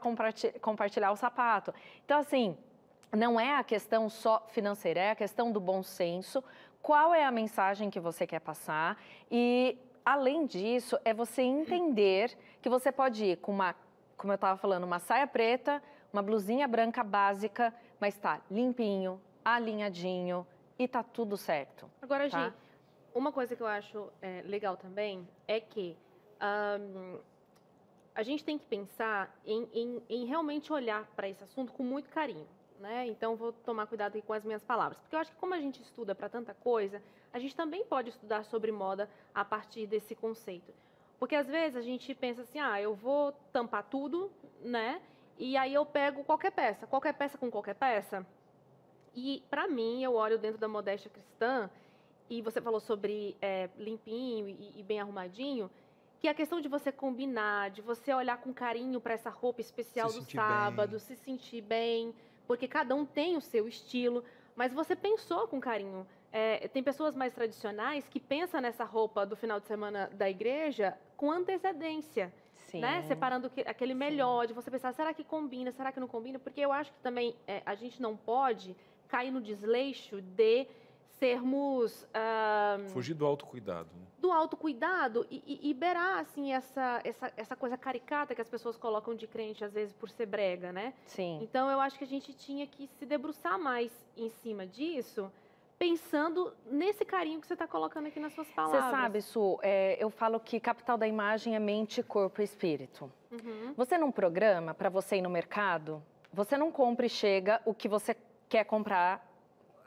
compartilhar o sapato. Então, assim, não é a questão só financeira, é a questão do bom senso. Qual é a mensagem que você quer passar? E além disso, é você entender que você pode ir com uma, como eu estava falando, uma saia preta, uma blusinha branca básica, mas está limpinho, alinhadinho e tá tudo certo. Agora, Tá. Gi, uma coisa que eu acho é, legal também é que ahn, a gente tem que pensar em, em- em realmente olhar para esse assunto com muito carinho. Né? Então, vou tomar cuidado aqui com as minhas palavras. Porque eu acho que, como a gente estuda para tanta coisa, a gente também pode estudar sobre moda a partir desse conceito. Porque, às vezes, a gente pensa assim: ah, eu vou tampar tudo, né? E aí eu pego qualquer peça. Qualquer peça com qualquer peça. E, para mim, eu olho dentro da modéstia cristã, e você falou sobre é, limpinho e, e bem arrumadinho, que é a questão de você combinar, de você olhar com carinho para essa roupa especial Se do sábado, bem. se sentir bem, porque cada um tem o seu estilo, mas você pensou com carinho. É, tem pessoas mais tradicionais que pensam nessa roupa do final de semana da igreja com antecedência, Sim. né? Separando que- aquele melhor, de você pensar, será que combina, será que não combina? Porque eu acho que também é, a gente não pode cair no desleixo de sermos ah, Fugir do autocuidado. Né? do autocuidado e, e, e beirar, assim, essa, essa, essa coisa caricata que as pessoas colocam de crente, às vezes, por ser brega, né? Sim. Então, eu acho que a gente tinha que se debruçar mais em cima disso, pensando nesse carinho que você está colocando aqui nas suas Você palavras. sabe, Su, é, eu falo que capital da imagem é mente, corpo e espírito. Uhum. Você num programa, para você ir no mercado, você não compra e chega o que você quer comprar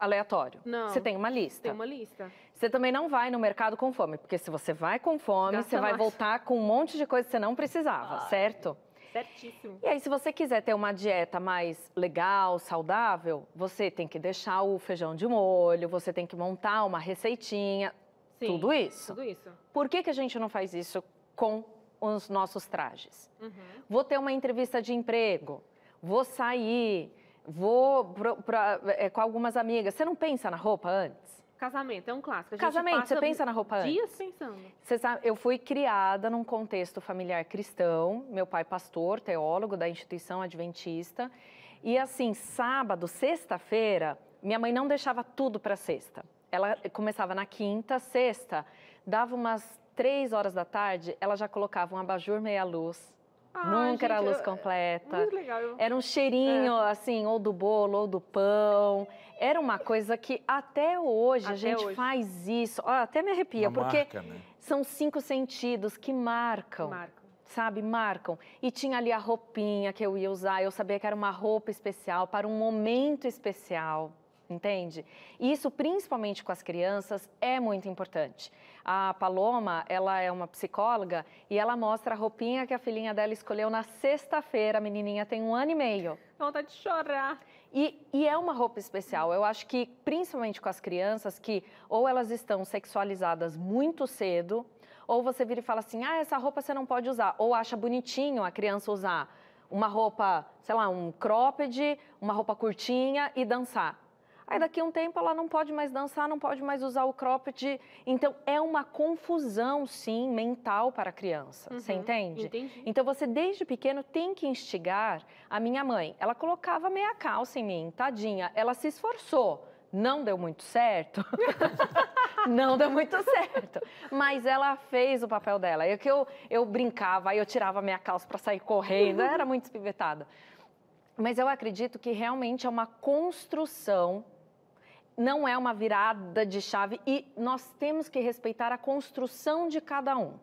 aleatório. Não. Você tem uma lista. Tem uma lista. Você também não vai no mercado com fome, porque se você vai com fome, Gasta você vai mais. voltar com um monte de coisa que você não precisava, Ai. certo? Certíssimo. E aí, se você quiser ter uma dieta mais legal, saudável, você tem que deixar o feijão de molho, você tem que montar uma receitinha, Sim. tudo isso. Tudo isso. Por que, que a gente não faz isso com os nossos trajes? Uhum. Vou ter uma entrevista de emprego, vou sair, vou pro- pra- é, com algumas amigas. Você não pensa na roupa antes? Casamento é um clássico. Casamento, você pensa na roupa antes? Dias pensando. Você sabe, eu fui criada num contexto familiar cristão, meu pai pastor, teólogo da instituição adventista. E assim, sábado, sexta-feira, minha mãe não deixava tudo para sexta. Ela começava na quinta, sexta, dava umas três horas da tarde, ela já colocava um abajur meia-luz. Ah, Nunca era a gente, luz eu- completa. Muito legal. eu- Era um cheirinho, assim, ou do bolo, ou do pão. Era uma coisa que até hoje a Até gente hoje. faz isso. Ó, até me arrepia, Uma porque marca, né? são cinco sentidos que marcam, Marco. sabe? Marcam. E tinha ali a roupinha que eu ia usar. Eu sabia que era uma roupa especial para um momento especial. Entende? Isso, principalmente com as crianças, é muito importante. A Paloma, ela é uma psicóloga e ela mostra a roupinha que a filhinha dela escolheu na sexta-feira. A menininha tem um ano e meio. Vontade de chorar. E, e é uma roupa especial. Eu acho que, principalmente com as crianças, que ou elas estão sexualizadas muito cedo, ou você vira e fala assim: ah, essa roupa você não pode usar. Ou acha bonitinho a criança usar uma roupa, sei lá, um cropped, uma roupa curtinha e dançar. Aí daqui a um tempo ela não pode mais dançar, não pode mais usar o cropped. Então é uma confusão, sim, mental para a criança. Você Uhum, entende? Entendi. Então você desde pequeno tem que instigar a minha mãe. Ela colocava meia calça em mim, tadinha. Ela se esforçou. Não deu muito certo. [laughs] não deu muito certo. Mas ela fez o papel dela. Eu que eu, eu brincava, aí eu tirava a meia calça para sair correndo. Eu era muito espivetada. Mas eu acredito que realmente é uma construção não é uma virada de chave e nós temos que respeitar a construção de cada um.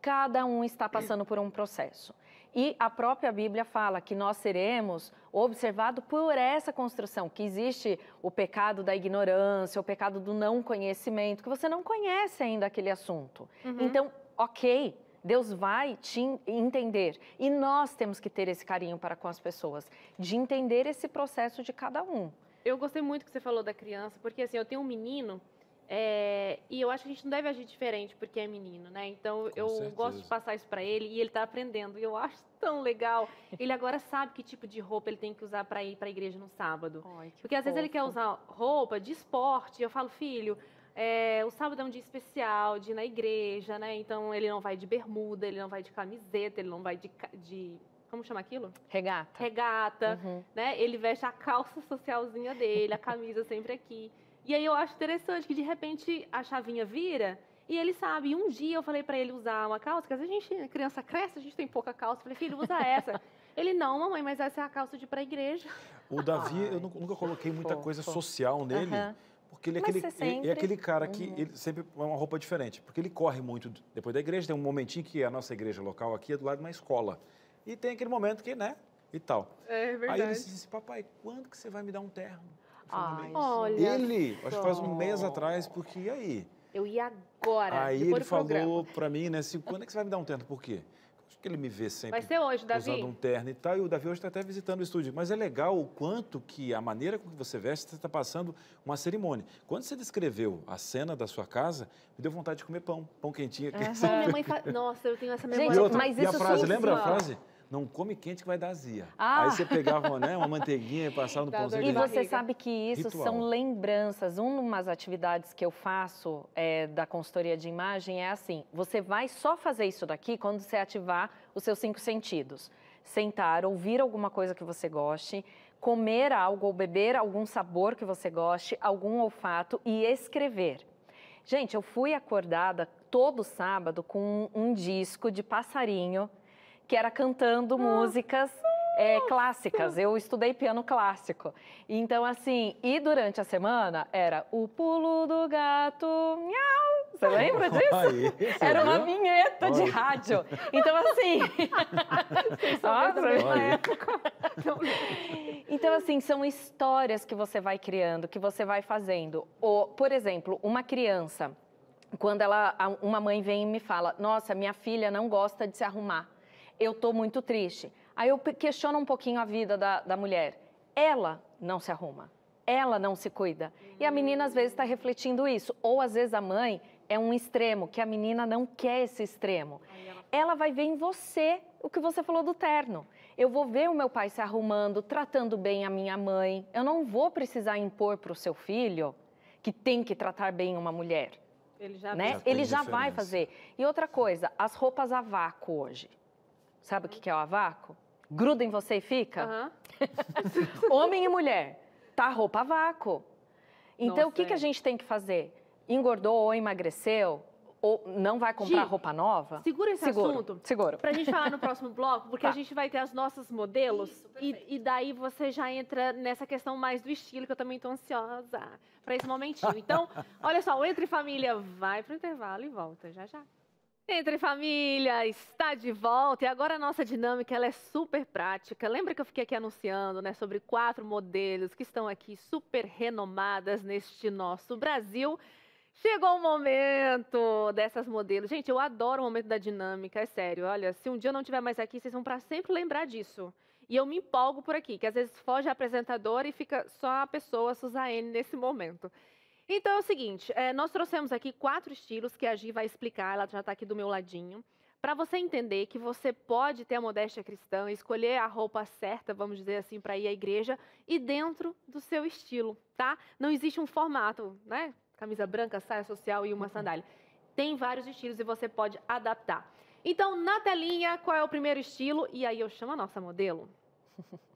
Cada um está passando por um processo. E a própria Bíblia fala que nós seremos observados por essa construção, que existe o pecado da ignorância, o pecado do não conhecimento, que você não conhece ainda aquele assunto. Uhum. Então, ok, Deus vai te en- entender. E nós temos que ter esse carinho para com as pessoas, de entender esse processo de cada um. Eu gostei muito que você falou da criança, porque assim, eu tenho um menino é, e eu acho que a gente não deve agir diferente porque é menino, né? Então eu certeza. gosto de passar isso para ele e ele tá aprendendo. E eu acho tão legal. Ele agora sabe que tipo de roupa ele tem que usar para ir para a igreja no sábado. Porque às vezes ele quer usar roupa de esporte. Eu falo, filho, é, o sábado é um dia especial, de ir na igreja, né? Então ele não vai de bermuda, ele não vai de camiseta, ele não vai de. de como chama aquilo? Regata. Regata Uhum. né? Ele veste a calça socialzinha dele, a camisa sempre aqui. E aí eu acho interessante que de repente a chavinha vira e ele sabe. E um dia eu falei pra ele usar uma calça, porque às vezes a gente, a criança cresce, a gente tem pouca calça. Eu falei, filho, usa essa. [laughs] ele, não, mamãe, mas essa é a calça de ir pra igreja. O Davi, Ai, eu nu- nunca coloquei muita coisa fofo. social nele, Aham. porque ele é aquele, ele- sempre- é aquele cara que Uhum. ele sempre é uma roupa diferente, porque ele corre muito depois da igreja, tem um momentinho que a nossa igreja local aqui é do lado de uma escola. E tem aquele momento que, né, e tal. É Aí ele disse assim, papai, quando que você vai me dar um terno? Ai, Olha ele, acho que faz um mês só. atrás, porque e aí? Eu ia agora, Aí ele falou pra mim, né, assim, quando é que você vai me dar um terno? Por quê? Acho que ele me vê sempre Vai ser hoje, Davi? usando um terno e tal, e o Davi hoje está até visitando o estúdio. Mas é legal o quanto que a maneira com que você veste, você está passando uma cerimônia. Quando você descreveu a cena da sua casa, me deu vontade de comer pão, pão quentinho. que você Minha mãe [laughs] fa... Nossa, eu tenho essa Gente, memória. E, outra, mas e a isso frase, sim, lembra a frase? Não come quente que vai dar azia. Ah. Aí você pegava né, uma manteiguinha e passava no Dá pãozinho. E você barriga. sabe que isso Ritual. são lembranças. Umas atividades que eu faço é, da consultoria de imagem é assim: você vai só fazer isso daqui quando você ativar os seus cinco sentidos. Sentar, ouvir alguma coisa que você goste, comer algo ou beber algum sabor que você goste, algum olfato e escrever. Gente, eu fui acordada todo sábado com um, um disco de passarinho que era cantando músicas é, clássicas. Eu estudei piano clássico. Então, assim, e durante a semana era o pulo do gato, miau. Você lembra disso? Aí, Era uma viu? vinheta de rádio. Então, assim. [laughs] Nossa, então, assim, são histórias que você vai criando, que você vai fazendo. O, por exemplo, uma criança, quando ela, uma mãe vem e me fala: Nossa, minha filha não gosta de se arrumar, eu estou muito triste. Aí eu questiono um pouquinho a vida da, da mulher. Ela não se arruma, ela não se cuida. E a menina, às vezes, está refletindo isso. Ou, às vezes, a mãe é um extremo, que a menina não quer esse extremo ela vai ver em você o que você falou do terno. Eu vou ver o meu pai se arrumando, tratando bem a minha mãe. Eu não vou precisar impor para o seu filho que tem que tratar bem uma mulher, Ele já né? Já Ele já vai fazer. E outra coisa, as roupas a vácuo hoje. Sabe o que que é o a vácuo? Gruda em você e fica? Aham. [laughs] Homem e mulher, tá roupa a vácuo. Então, Nossa, o que, que é. a gente tem que fazer? Engordou ou emagreceu? Ou não vai comprar Gi, roupa nova? Segura esse Seguro, assunto. seguro. Pra gente falar no próximo [laughs] bloco, porque a Tá. gente vai ter as nossas modelos e, e daí você já entra nessa questão mais do estilo, que eu também tô ansiosa pra esse momentinho. Então, [laughs] olha só, o Entre Família vai pro intervalo e volta já já. Entre Família está de volta e agora a nossa dinâmica ela é super prática. Lembra que eu fiquei aqui anunciando né, sobre quatro modelos que estão aqui super renomadas neste nosso Brasil? Chegou o momento dessas modelos. Gente, eu adoro o momento da dinâmica, é sério. Olha, se um dia eu não estiver mais aqui, vocês vão para sempre lembrar disso. E eu me empolgo por aqui, que às vezes foge a apresentadora e fica só a pessoa, a Suzane, nesse momento. Então é o seguinte, eh, nós trouxemos aqui quatro estilos que a Gi vai explicar, ela já está aqui do meu ladinho, para você entender que você pode ter a modéstia cristã, escolher a roupa certa, vamos dizer assim, para ir à igreja e dentro do seu estilo, tá? Não existe um formato, né? Camisa branca, saia social e uma sandália. Tem vários estilos e você pode adaptar. Então, na telinha, qual é o primeiro estilo? E aí eu chamo a nossa modelo. [laughs]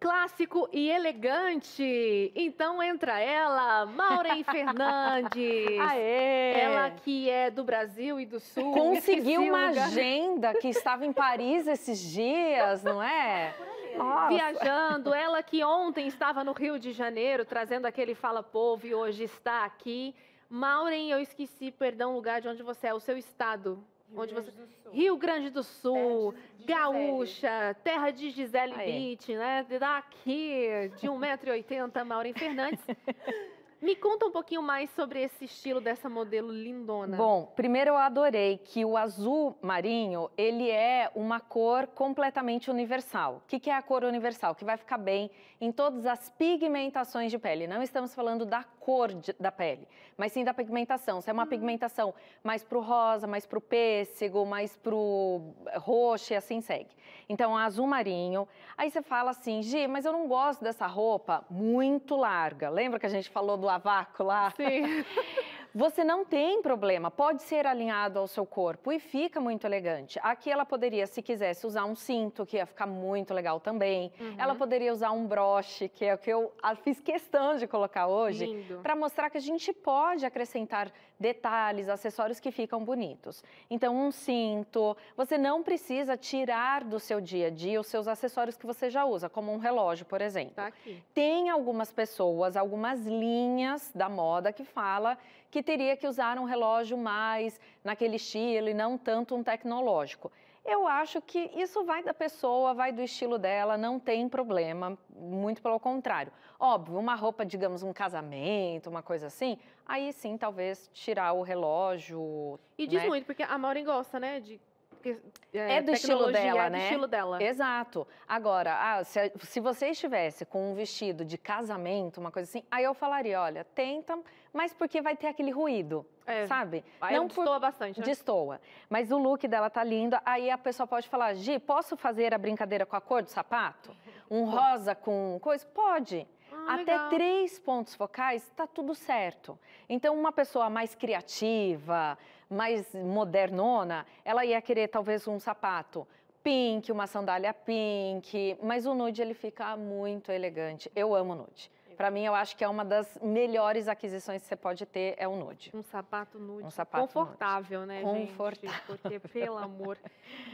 Clássico e elegante. Então entra ela, Maureen [laughs] Fernandes. Aê! Ela que é do Brasil e do Sul. conseguiu uma agenda que estava em Paris esses dias, não é? Nossa. Viajando, ela que ontem estava no Rio de Janeiro, trazendo aquele Fala Povo e hoje está aqui. Maureen, eu esqueci, perdão, o lugar de onde você é, o seu estado. Onde você... Rio Grande do Sul, gaúcha, terra de Gisele Aí. Beach, né? Daqui, de 1,80m, Maureen Fernandes. [laughs] Me conta um pouquinho mais sobre esse estilo dessa modelo lindona. Bom, primeiro eu adorei que o azul marinho, ele é uma cor completamente universal. O que, que é a cor universal? Que vai ficar bem em todas as pigmentações de pele. Não estamos falando da cor de- da pele, mas sim da pigmentação. Se é uma pigmentação mais pro rosa, mais pro pêssego, mais pro roxo e assim segue. Então, azul marinho. Aí você fala assim, Gi, mas eu não gosto dessa roupa muito larga. Lembra que a gente falou do avaco lá? Sim. [laughs] Você não tem problema, pode ser alinhado ao seu corpo e fica muito elegante. Aqui ela poderia, se quisesse, usar um cinto, que ia ficar muito legal também. Uhum. Ela poderia usar um broche, que é o que eu fiz questão de colocar hoje, para mostrar que a gente pode acrescentar detalhes, acessórios que ficam bonitos. Então, um cinto, você não precisa tirar do seu dia a dia os seus acessórios que você já usa, como um relógio, por exemplo. Tá. Tem algumas pessoas, algumas linhas da moda que fala que teria que usar um relógio mais naquele estilo e não tanto um tecnológico. Eu acho que isso vai da pessoa, vai do estilo dela, não tem problema, muito pelo contrário. Óbvio, uma roupa, digamos, um casamento, uma coisa assim, aí sim, talvez tirar o relógio. E diz né? muito, porque a Maureen gosta, né, de porque É do estilo tecnologia dela, é do né? estilo dela. Exato. Agora, ah, se, se você estivesse com um vestido de casamento, uma coisa assim, aí eu falaria, olha, tenta, mas porque vai ter aquele ruído, É, sabe? Aí Não não por- destoa bastante, né? Destoa. Mas o look dela tá lindo, aí a pessoa pode falar, Gi, posso fazer a brincadeira com a cor do sapato? Um rosa com coisa? Pode. Ah, Até legal. três pontos focais está tudo certo. Então, uma pessoa mais criativa, mais modernona, ela ia querer talvez um sapato pink, uma sandália pink, mas o nude ele fica muito elegante. Eu amo nude. Para mim, eu acho que é uma das melhores aquisições que você pode ter é o nude. Um sapato nude. Um sapato confortável, né, gente? Confortável. Porque, pelo amor.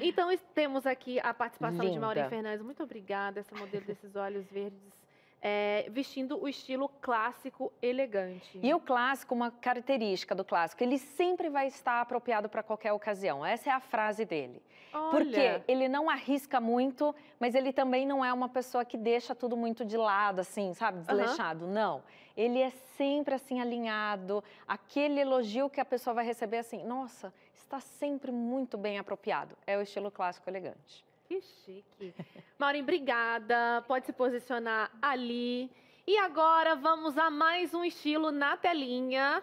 Então, temos aqui a participação de Linda. Maureen Fernandes. Muito obrigada, essa modelo desses olhos verdes. É, vestindo o estilo clássico elegante. E o clássico, uma característica do clássico, ele sempre vai estar apropriado para qualquer ocasião. Essa é a frase dele. Porque Olha, ele não arrisca muito, mas ele também não é uma pessoa que deixa tudo muito de lado, assim, sabe, desleixado. Não. Ele é sempre assim alinhado. Aquele elogio que a pessoa vai receber assim, nossa, está sempre muito bem apropriado. É o estilo clássico elegante. Que chique. Maureen, obrigada. Pode se posicionar ali. E agora vamos a mais um estilo na telinha.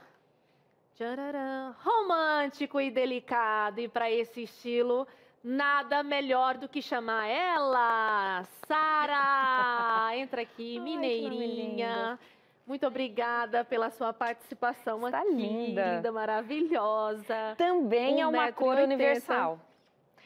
Tchararã. Romântico e delicado. E para esse estilo, nada melhor do que chamar ela, Sara. [laughs] Entra aqui, Ai, mineirinha. Muito obrigada pela sua participação Está aqui. linda. Linda, maravilhosa. Também é uma 1,80 cor universal.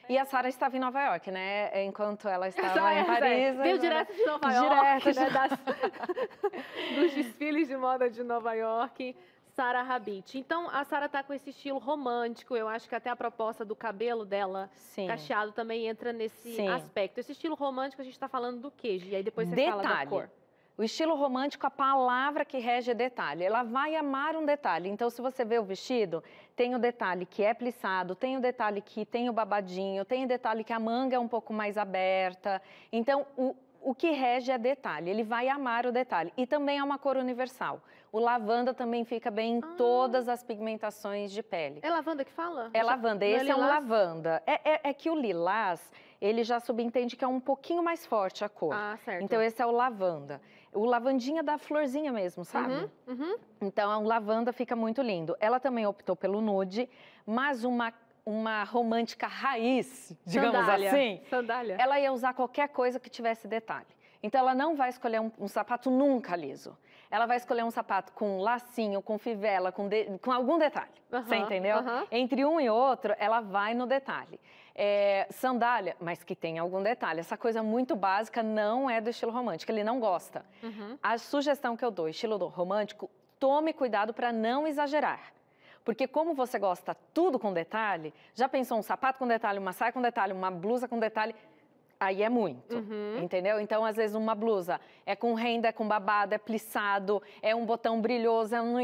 E a Sara estava em Nova York, né? Enquanto ela [laughs] estava em é, Paris. Veio agora- direto de Nova [laughs] Direto York, de- né, das- [laughs] dos desfiles de moda de Nova York. Sara Rabit. Então, a Sara tá com esse estilo romântico. Eu acho que até a proposta do cabelo dela, Sim. cacheado, também entra nesse Sim. aspecto. Esse estilo romântico, a gente está falando do Gi? E aí depois você fala da Detalhe. cor. O estilo romântico, a palavra que rege é detalhe. Ela vai amar um detalhe. Então, se você vê o vestido, tem o detalhe que é plissado, tem o detalhe que tem o babadinho, tem o detalhe que a manga é um pouco mais aberta. Então, o, o que rege é detalhe. Ele vai amar o detalhe. E também é uma cor universal. O lavanda também fica bem em Ah. todas as pigmentações de pele. É lavanda que fala? É lavanda, é esse é, um lilás? lavanda. É, é- é que o lilás, ele já subentende que é um pouquinho mais forte a cor. Ah, certo. Então, esse é o lavanda. O lavandinha da florzinha mesmo, sabe? Uhum, uhum. Então, a lavanda fica muito lindo. Ela também optou pelo nude, mas uma, uma romântica raiz, digamos Sandália. assim, Sandália. ela ia usar qualquer coisa que tivesse detalhe. Então, ela não vai escolher um, um sapato nunca liso. Ela vai escolher um sapato com lacinho, com fivela, com, de- com algum detalhe. Você entendeu? Entre um e outro, ela vai no detalhe. É, sandália, mas que tem algum detalhe. Essa coisa muito básica não é do estilo romântico, ele não gosta. Uhum. A sugestão que eu dou, estilo romântico, tome cuidado para não exagerar. Porque como você gosta tudo com detalhe, já pensou um sapato com detalhe, uma saia com detalhe, uma blusa com detalhe, aí é muito, Uhum. entendeu? Então, às vezes, uma blusa é com renda, é com babado, é plissado, é um botão brilhoso, é um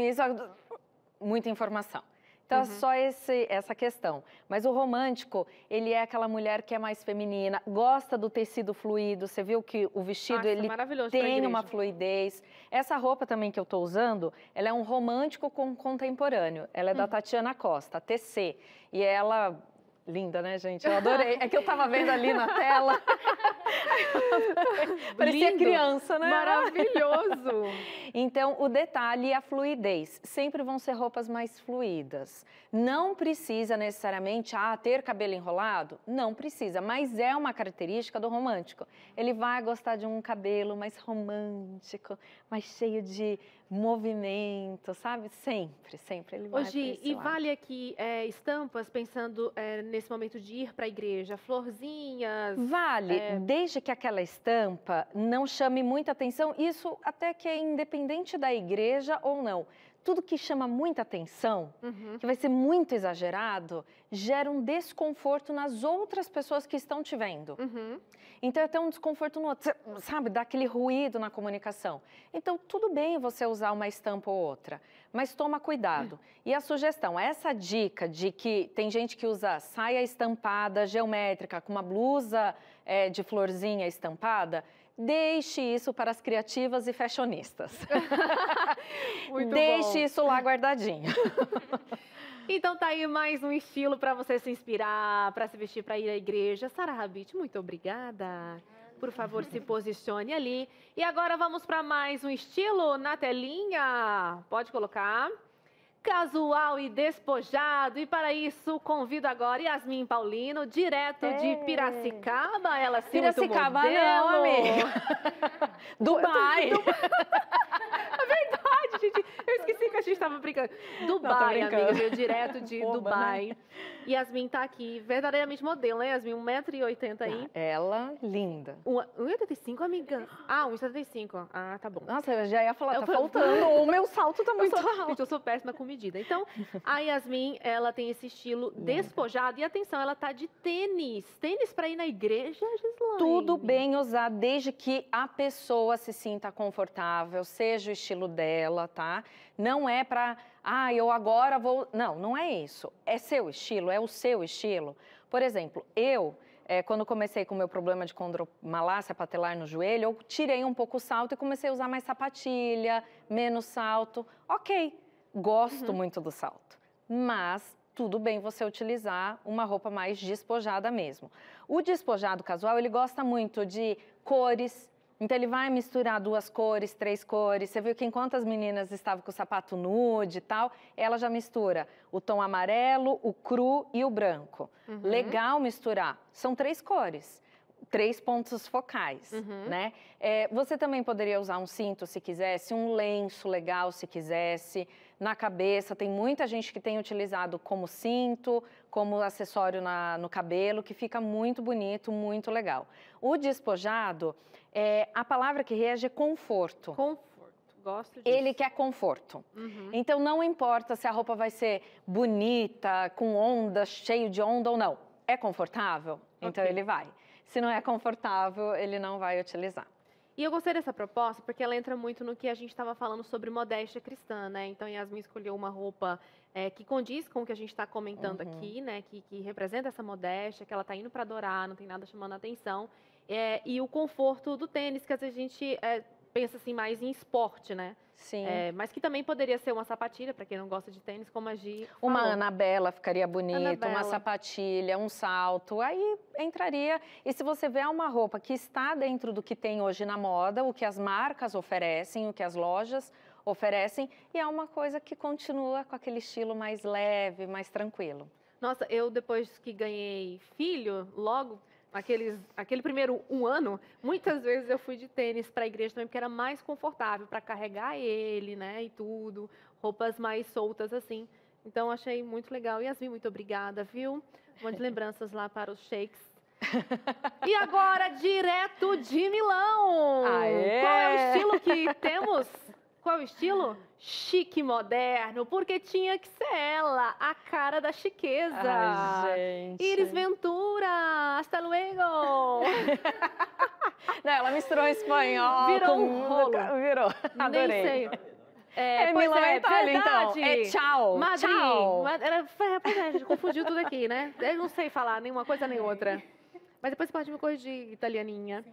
muita informação. Então, é Uhum. só esse, essa questão. Mas o romântico, ele é aquela mulher que é mais feminina, gosta do tecido fluido. Você viu que o vestido, Nossa, ele tem uma fluidez. Essa roupa também que eu estou usando, ela é um romântico com contemporâneo. Ela é da Tatiana Costa, TC. E ela... Linda, né, gente? Eu adorei. É que eu estava vendo ali na tela. [laughs] Parecia Lindo. criança, né? Maravilhoso. Então, o detalhe e a fluidez. Sempre vão ser roupas mais fluídas. Não precisa necessariamente ah, ter cabelo enrolado. Não precisa, mas é uma característica do romântico. Ele vai gostar de um cabelo mais romântico, mais cheio de movimento, sabe? Sempre, sempre ele vai Hoje, e lado. vale aqui é, estampas, pensando é, nesse momento de ir para a igreja, florzinhas. Vale, É. desde que aquela estampa não chame muita atenção, isso até que é independente da igreja ou não. Tudo que chama muita atenção, Uhum. que vai ser muito exagerado, gera um desconforto nas outras pessoas que estão te vendo. Uhum. Então, é até um desconforto no outro, sabe? Dá aquele ruído na comunicação. Então, tudo bem você usar uma estampa ou outra, mas toma cuidado. E a sugestão, essa dica de que tem gente que usa saia estampada, geométrica, com uma blusa eh, de florzinha estampada, deixe isso para as criativas e fashionistas. [laughs] Deixe bom. isso lá guardadinho. [laughs] Então tá aí mais um estilo para você se inspirar, para se vestir para ir à igreja. Sara Rabit, muito obrigada. Por favor, se posicione ali. E agora vamos para mais um estilo na telinha. Pode colocar. Casual e despojado. E para isso, convido agora Yasmin Paulino, direto de É. Piracicaba. Ela sim, Piracicaba não, amiga. [laughs] Dubai. [laughs] [laughs] Verdade, gente. Eu esqueci gente estava brincando. Dubai, brincando. amiga, veio direto de Oba, Dubai. Yasmin tá aqui, verdadeiramente modelo, né, Yasmin? 1,80m aí. Ela, linda. Um- 1,85m, amiga? Ah, 1,75m. Ah, tá bom. Nossa, eu já ia falar, Eu tá falo- faltando. O meu salto tá Eu muito sou, alto. eu sou péssima com medida. Então, a Yasmin, ela tem esse estilo despojado. E atenção, ela tá de tênis. Tênis pra ir na igreja, Gislaine? Tudo bem usar, desde que a pessoa se sinta confortável, seja o estilo dela, tá? Não é pra, ah, eu agora vou. Não, não é isso. É seu estilo, é o seu estilo. Por exemplo, eu, eh, quando comecei com o meu problema de condromalácia patelar no joelho, eu tirei um pouco o salto e comecei a usar mais sapatilha, menos salto. Ok, gosto muito do salto, mas tudo bem você utilizar uma roupa mais despojada mesmo. O despojado casual, ele gosta muito de cores, então ele vai misturar duas cores, três cores. Você viu que enquanto as meninas estavam com o sapato nude e tal, ela já mistura o tom amarelo, o cru e o branco. Uhum. Legal misturar. São três cores. Três pontos focais, Uhum. né? É, você também poderia usar um cinto se quisesse, um lenço legal se quisesse, na cabeça. Tem muita gente que tem utilizado como cinto, como acessório na- no cabelo, que fica muito bonito, muito legal. O despojado, é, a palavra que rege é conforto. Conforto. Gosto disso. Ele quer conforto. Uhum. Então não importa se a roupa vai ser bonita, com onda, cheio de onda ou não. É confortável? Então Ok. ele vai. Se não é confortável, ele não vai utilizar. E eu gostei dessa proposta porque ela entra muito no que a gente estava falando sobre modéstia cristã, né? Então, Yasmin escolheu uma roupa eh, que condiz com o que a gente está comentando Uhum. aqui, né? Que, que representa essa modéstia, que ela está indo para adorar, não tem nada chamando a atenção. Eh, e o conforto do tênis, que às vezes a gente eh, pensa assim mais em esporte, né? Sim. Eh, mas que também poderia ser uma sapatilha, para quem não gosta de tênis, como a Gi Uma falou. Anabela ficaria bonita, uma Anabela. sapatilha, um salto, aí entraria. E se você vê uma roupa que está dentro do que tem hoje na moda, o que as marcas oferecem, o que as lojas oferecem, e é uma coisa que continua com aquele estilo mais leve, mais tranquilo. Nossa, eu depois que ganhei filho, logo, aqueles, aquele primeiro um ano, muitas vezes eu fui de tênis para a igreja também, porque era mais confortável para carregar ele, né, e tudo, roupas mais soltas assim. Então, achei muito legal. Yasmin, muito obrigada, viu? Um monte de [laughs] lembranças lá para os shakes. E agora, direto de Milão! Aê! Qual é o estilo que temos? Qual é o estilo? Chique moderno, porque tinha que ser ela, a cara da chiqueza. gente. Iris Ventura, hasta luego! [laughs] Não, ela misturou espanhol Virou com... um rolo. Virou, adorei. Nem sei. É, pois Milão é, e Itália, então. verdade. É tchau, Madrid. tchau. Era, pois é, a gente confundiu tudo aqui, né? Eu não sei falar nenhuma coisa nem outra. Mas depois você pode me corrigir, italianinha.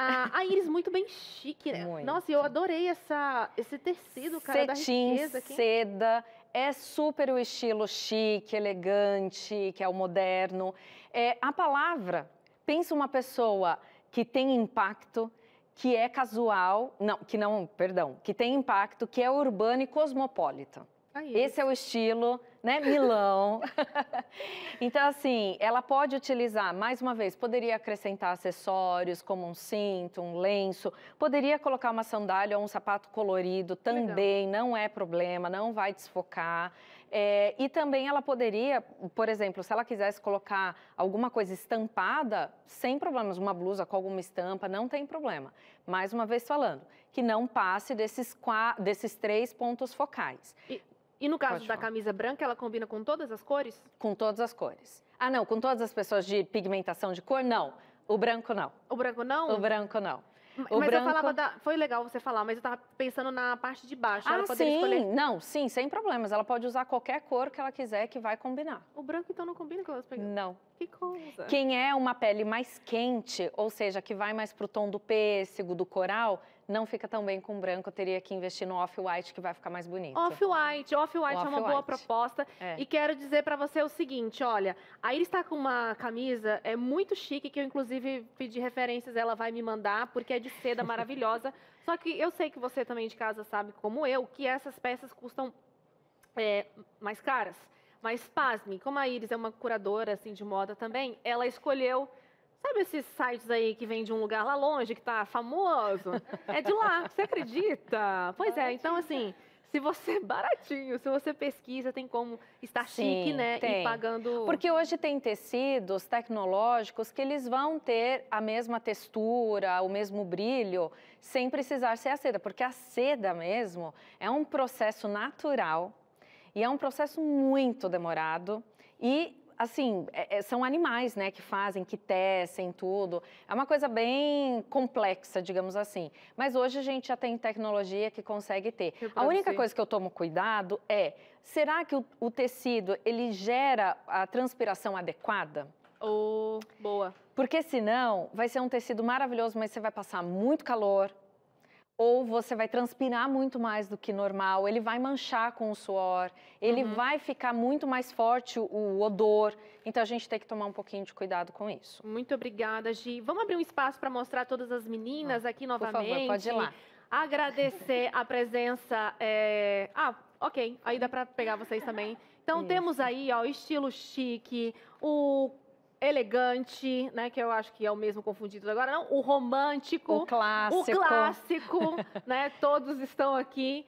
A, a Iris muito bem chique, né? Muito. Nossa, eu adorei essa, esse tecido, cara, da Cetim, riqueza. aqui. seda, é super o estilo chique, elegante, que é o moderno. É, a palavra, pensa uma pessoa que tem impacto, que é casual, não, que não, perdão, que tem impacto, que é urbano e cosmopolita. Esse é o estilo, né? Milão. [laughs] então, assim, ela pode utilizar, mais uma vez, poderia acrescentar acessórios como um cinto, um lenço, poderia colocar uma sandália ou um sapato colorido também, não é problema, não vai desfocar. É, e também ela poderia, por exemplo, se ela quisesse colocar alguma coisa estampada, sem problemas, uma blusa com alguma estampa, não tem problema. Mais uma vez falando, que não passe desses, desses três pontos focais. E no caso Pode da falar. camisa branca, ela combina com todas as cores? Com todas as cores. Ah, não, com todas as pessoas de pigmentação de cor, não. O branco não. O branco não? O branco não. O mas branco... eu falava da... Foi legal você falar, mas eu tava pensando na parte de baixo. Ah, ela poderia sim. escolher. Não, sim, sem problemas. Ela pode usar qualquer cor que ela quiser que vai combinar. O branco então não combina com as pegadas. Não. Que coisa. Quem é uma pele mais quente, ou seja, que vai mais pro tom do pêssego, do coral, não fica tão bem com branco, teria que investir no off-white que vai ficar mais bonito. Off-white, off-white é uma boa proposta. É. E quero dizer pra você o seguinte, olha, a Iris tá com uma camisa é muito chique que eu inclusive pedi referências, ela vai me mandar porque é de seda [laughs] maravilhosa. Só que eu sei que você também de casa sabe como eu que essas peças custam é, mais caras. Mas pasme, como a Iris é uma curadora assim de moda também, ela escolheu Sabe esses sites aí que vem de um lugar lá longe, que tá famoso? É de lá, você acredita? Pois é, então assim, se você, [laughs] baratinho, se você pesquisa, tem como estar chique, Sim, né? tem. E pagando... Porque hoje tem tecidos tecnológicos que eles vão ter a mesma textura, o mesmo brilho, sem precisar ser a seda. Porque a seda mesmo é um processo natural e é um processo muito demorado. E, assim, é- é- são animais, né, que fazem, que tecem tudo. É uma coisa bem complexa, digamos assim. Mas hoje a gente já tem tecnologia que consegue ter. A única coisa que eu tomo cuidado é, será que o, o tecido, ele gera a transpiração adequada? Oh, boa. Porque senão vai ser um tecido maravilhoso, mas você vai passar muito calor, ou você vai transpirar muito mais do que normal, ele vai manchar com o suor, ele Uhum. vai ficar muito mais forte o, odor. Então a gente tem que tomar um pouquinho de cuidado com isso. Muito obrigada, Gi. Vamos abrir um espaço para mostrar todas as meninas aqui Por novamente. favor, pode ir lá. Agradecer a presença. é, Ah, ok. Aí dá para pegar vocês também. Então Isso. temos aí, ó, o estilo chique, o elegante, né? Que eu acho que é o mesmo confundido agora, não? O romântico. O clássico. O clássico, [laughs] né? Todos estão aqui.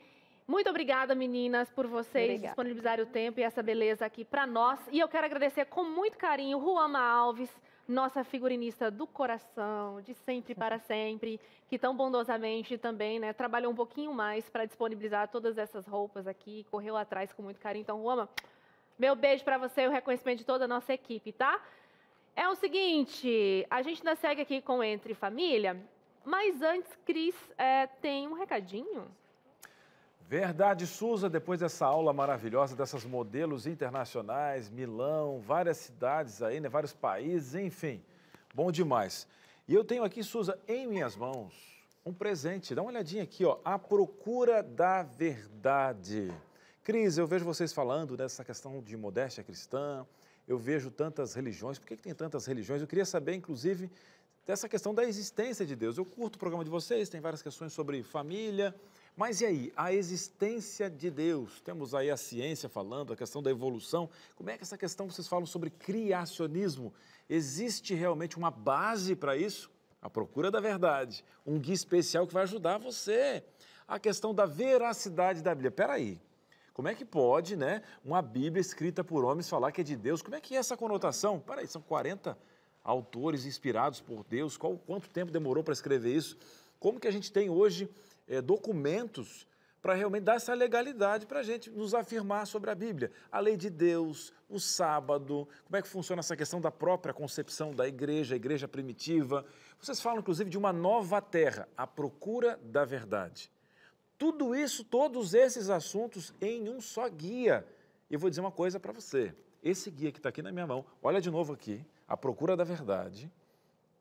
Muito obrigada, meninas, por vocês Obrigada. disponibilizarem o tempo e essa beleza aqui para nós. E eu quero agradecer com muito carinho Ruama Alves, nossa figurinista do coração, de sempre para [laughs] sempre, que tão bondosamente também, né, trabalhou um pouquinho mais para disponibilizar todas essas roupas aqui, correu atrás com muito carinho. Então, Ruama, meu beijo para você e o reconhecimento de toda a nossa equipe, tá? É o seguinte, a gente ainda segue aqui com Entre Família, mas antes, Cris, é, tem um recadinho? Verdade, Suza, depois dessa aula maravilhosa dessas modelos internacionais, Milão, várias cidades aí, né, vários países, enfim, bom demais. E eu tenho aqui, Suza, em minhas mãos, um presente. Dá uma olhadinha aqui, ó, a procura da verdade. Cris, eu vejo vocês falando dessa questão de modéstia cristã, eu vejo tantas religiões, por que, que tem tantas religiões? Eu queria saber, inclusive, dessa questão da existência de Deus. Eu curto o programa de vocês, tem várias questões sobre família, mas e aí, a existência de Deus? Temos aí a ciência falando, a questão da evolução. Como é que essa questão vocês falam sobre criacionismo? Existe realmente uma base para isso? A procura da verdade, um guia especial que vai ajudar você. A questão da veracidade da Bíblia. Peraí, como é que pode, né, uma Bíblia escrita por homens falar que é de Deus? Como é que é essa conotação? Peraí, são 40 autores inspirados por Deus. Qual, quanto tempo demorou para escrever isso? Como que a gente tem hoje eh, documentos para realmente dar essa legalidade para a gente nos afirmar sobre a Bíblia? A lei de Deus, o sábado, como é que funciona essa questão da própria concepção da igreja, a igreja primitiva. Vocês falam, inclusive, de uma nova terra, a procura da verdade. Tudo isso, todos esses assuntos em um só guia. Eu vou dizer uma coisa para você. Esse guia que está aqui na minha mão, olha de novo aqui, A Procura da Verdade.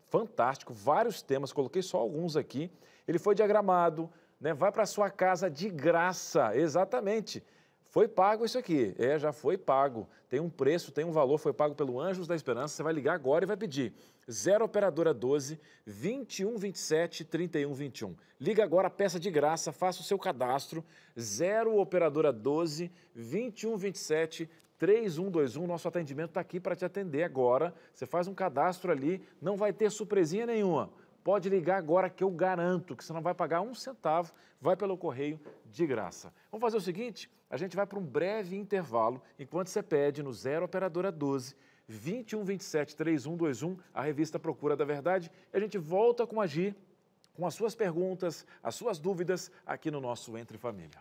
Fantástico, vários temas, coloquei só alguns aqui. Ele foi diagramado, né? vai para sua casa de graça, exatamente. Foi pago isso aqui, é, já foi pago. Tem um preço, tem um valor, foi pago pelo Anjos da Esperança. Você vai ligar agora e vai pedir 0 Operadora 12 21 27 31 21. Liga agora, peça de graça, faça o seu cadastro. 0 Operadora 12 21 27 3121. Nosso atendimento está aqui para te atender agora. Você faz um cadastro ali, não vai ter surpresinha nenhuma. Pode ligar agora que eu garanto que você não vai pagar um centavo, vai pelo correio de graça. Vamos fazer o seguinte: a gente vai para um breve intervalo enquanto você pede no 0 Operadora 12 2127 3121 a revista Procura da Verdade e a gente volta com a Gi com as suas perguntas, as suas dúvidas aqui no nosso Entre Família.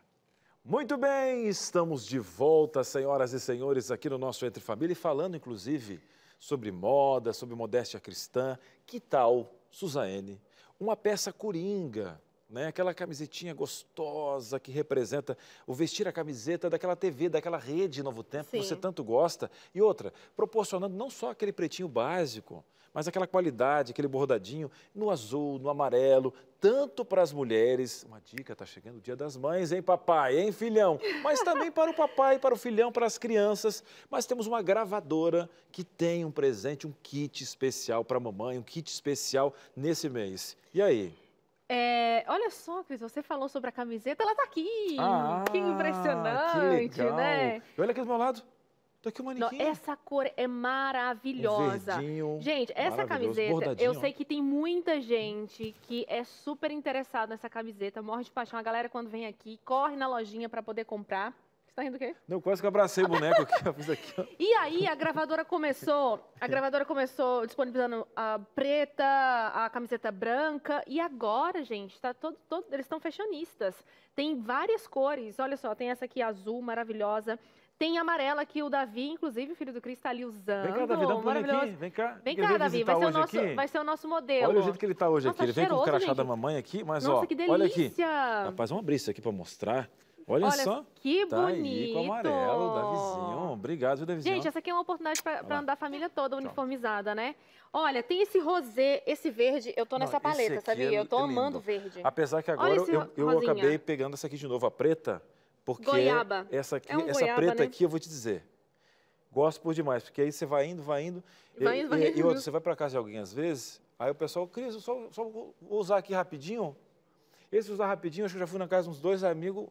Muito bem, estamos de volta, senhoras e senhores, aqui no nosso Entre Família e falando inclusive sobre moda, sobre modéstia cristã. Que tal, Suzane, uma peça coringa, né? Aquela camisetinha gostosa que representa o vestir a camiseta daquela TV, daquela rede Novo Tempo que você Sim. tanto gosta. E outra, proporcionando não só aquele pretinho básico, mas aquela qualidade, aquele bordadinho no azul, no amarelo, tanto para as mulheres. Uma dica, tá chegando o Dia das Mães, hein, papai, hein, filhão? Mas também para o papai, para o filhão, para as crianças. Mas temos uma gravadora que tem um presente, um kit especial para a mamãe, um kit especial nesse mês. E aí? É, olha só, Cris, você falou sobre a camiseta, ela tá aqui. que impressionante, que legal. né? Olha aqui do meu lado. Tá aqui o manequim. essa cor é Um maravilhosa. verdinho, Gente, essa camiseta, eu sei que tem muita gente que é super interessada nessa camiseta, morre de paixão. A galera, quando vem aqui, corre na lojinha para poder comprar. Tá rindo do quê? Não, quase que eu abracei o boneco aqui, eu fiz aqui, ó. [laughs] E aí, a gravadora começou, a gravadora começou disponibilizando a preta, a camiseta branca, e agora, gente, tá todo, todo- eles estão fashionistas. Tem várias cores, olha só, tem essa aqui azul, maravilhosa. Tem amarela que o Davi, inclusive, o filho do Cris, tá ali usando. Vem cá, Davi, dá um pulinho aqui. Vem cá. Vem cá, Davi, vai ser, o nosso, aqui. vai ser o nosso modelo. Olha o jeito que ele tá hoje Nossa, aqui. Ele vem com o crachá gente. da mamãe aqui, mas Nossa, ó, que olha aqui. delícia! Rapaz, vamos abrir isso aqui pra mostrar. Olha, Olha só. que Tá bonito! aí com amarelo, Davizinho. Obrigado, Davizinho. Gente, essa aqui é uma oportunidade para andar a família toda uniformizada, né? Olha, tem esse rosé, esse verde, eu tô Não, nessa esse paleta, aqui sabia? é- eu tô é lindo. amando verde. Apesar que agora eu, eu acabei pegando essa aqui de novo, a preta, porque Goiaba. essa, aqui, É um essa goiaba, preta né? aqui eu vou te dizer. Gosto por demais, porque aí você vai indo, vai indo. Vai indo, vai e- indo. e outra, você vai para casa de alguém às vezes, aí o pessoal, Cris, eu só, só vou usar aqui rapidinho. Esse usar rapidinho, acho que eu já fui na casa de uns dois amigos.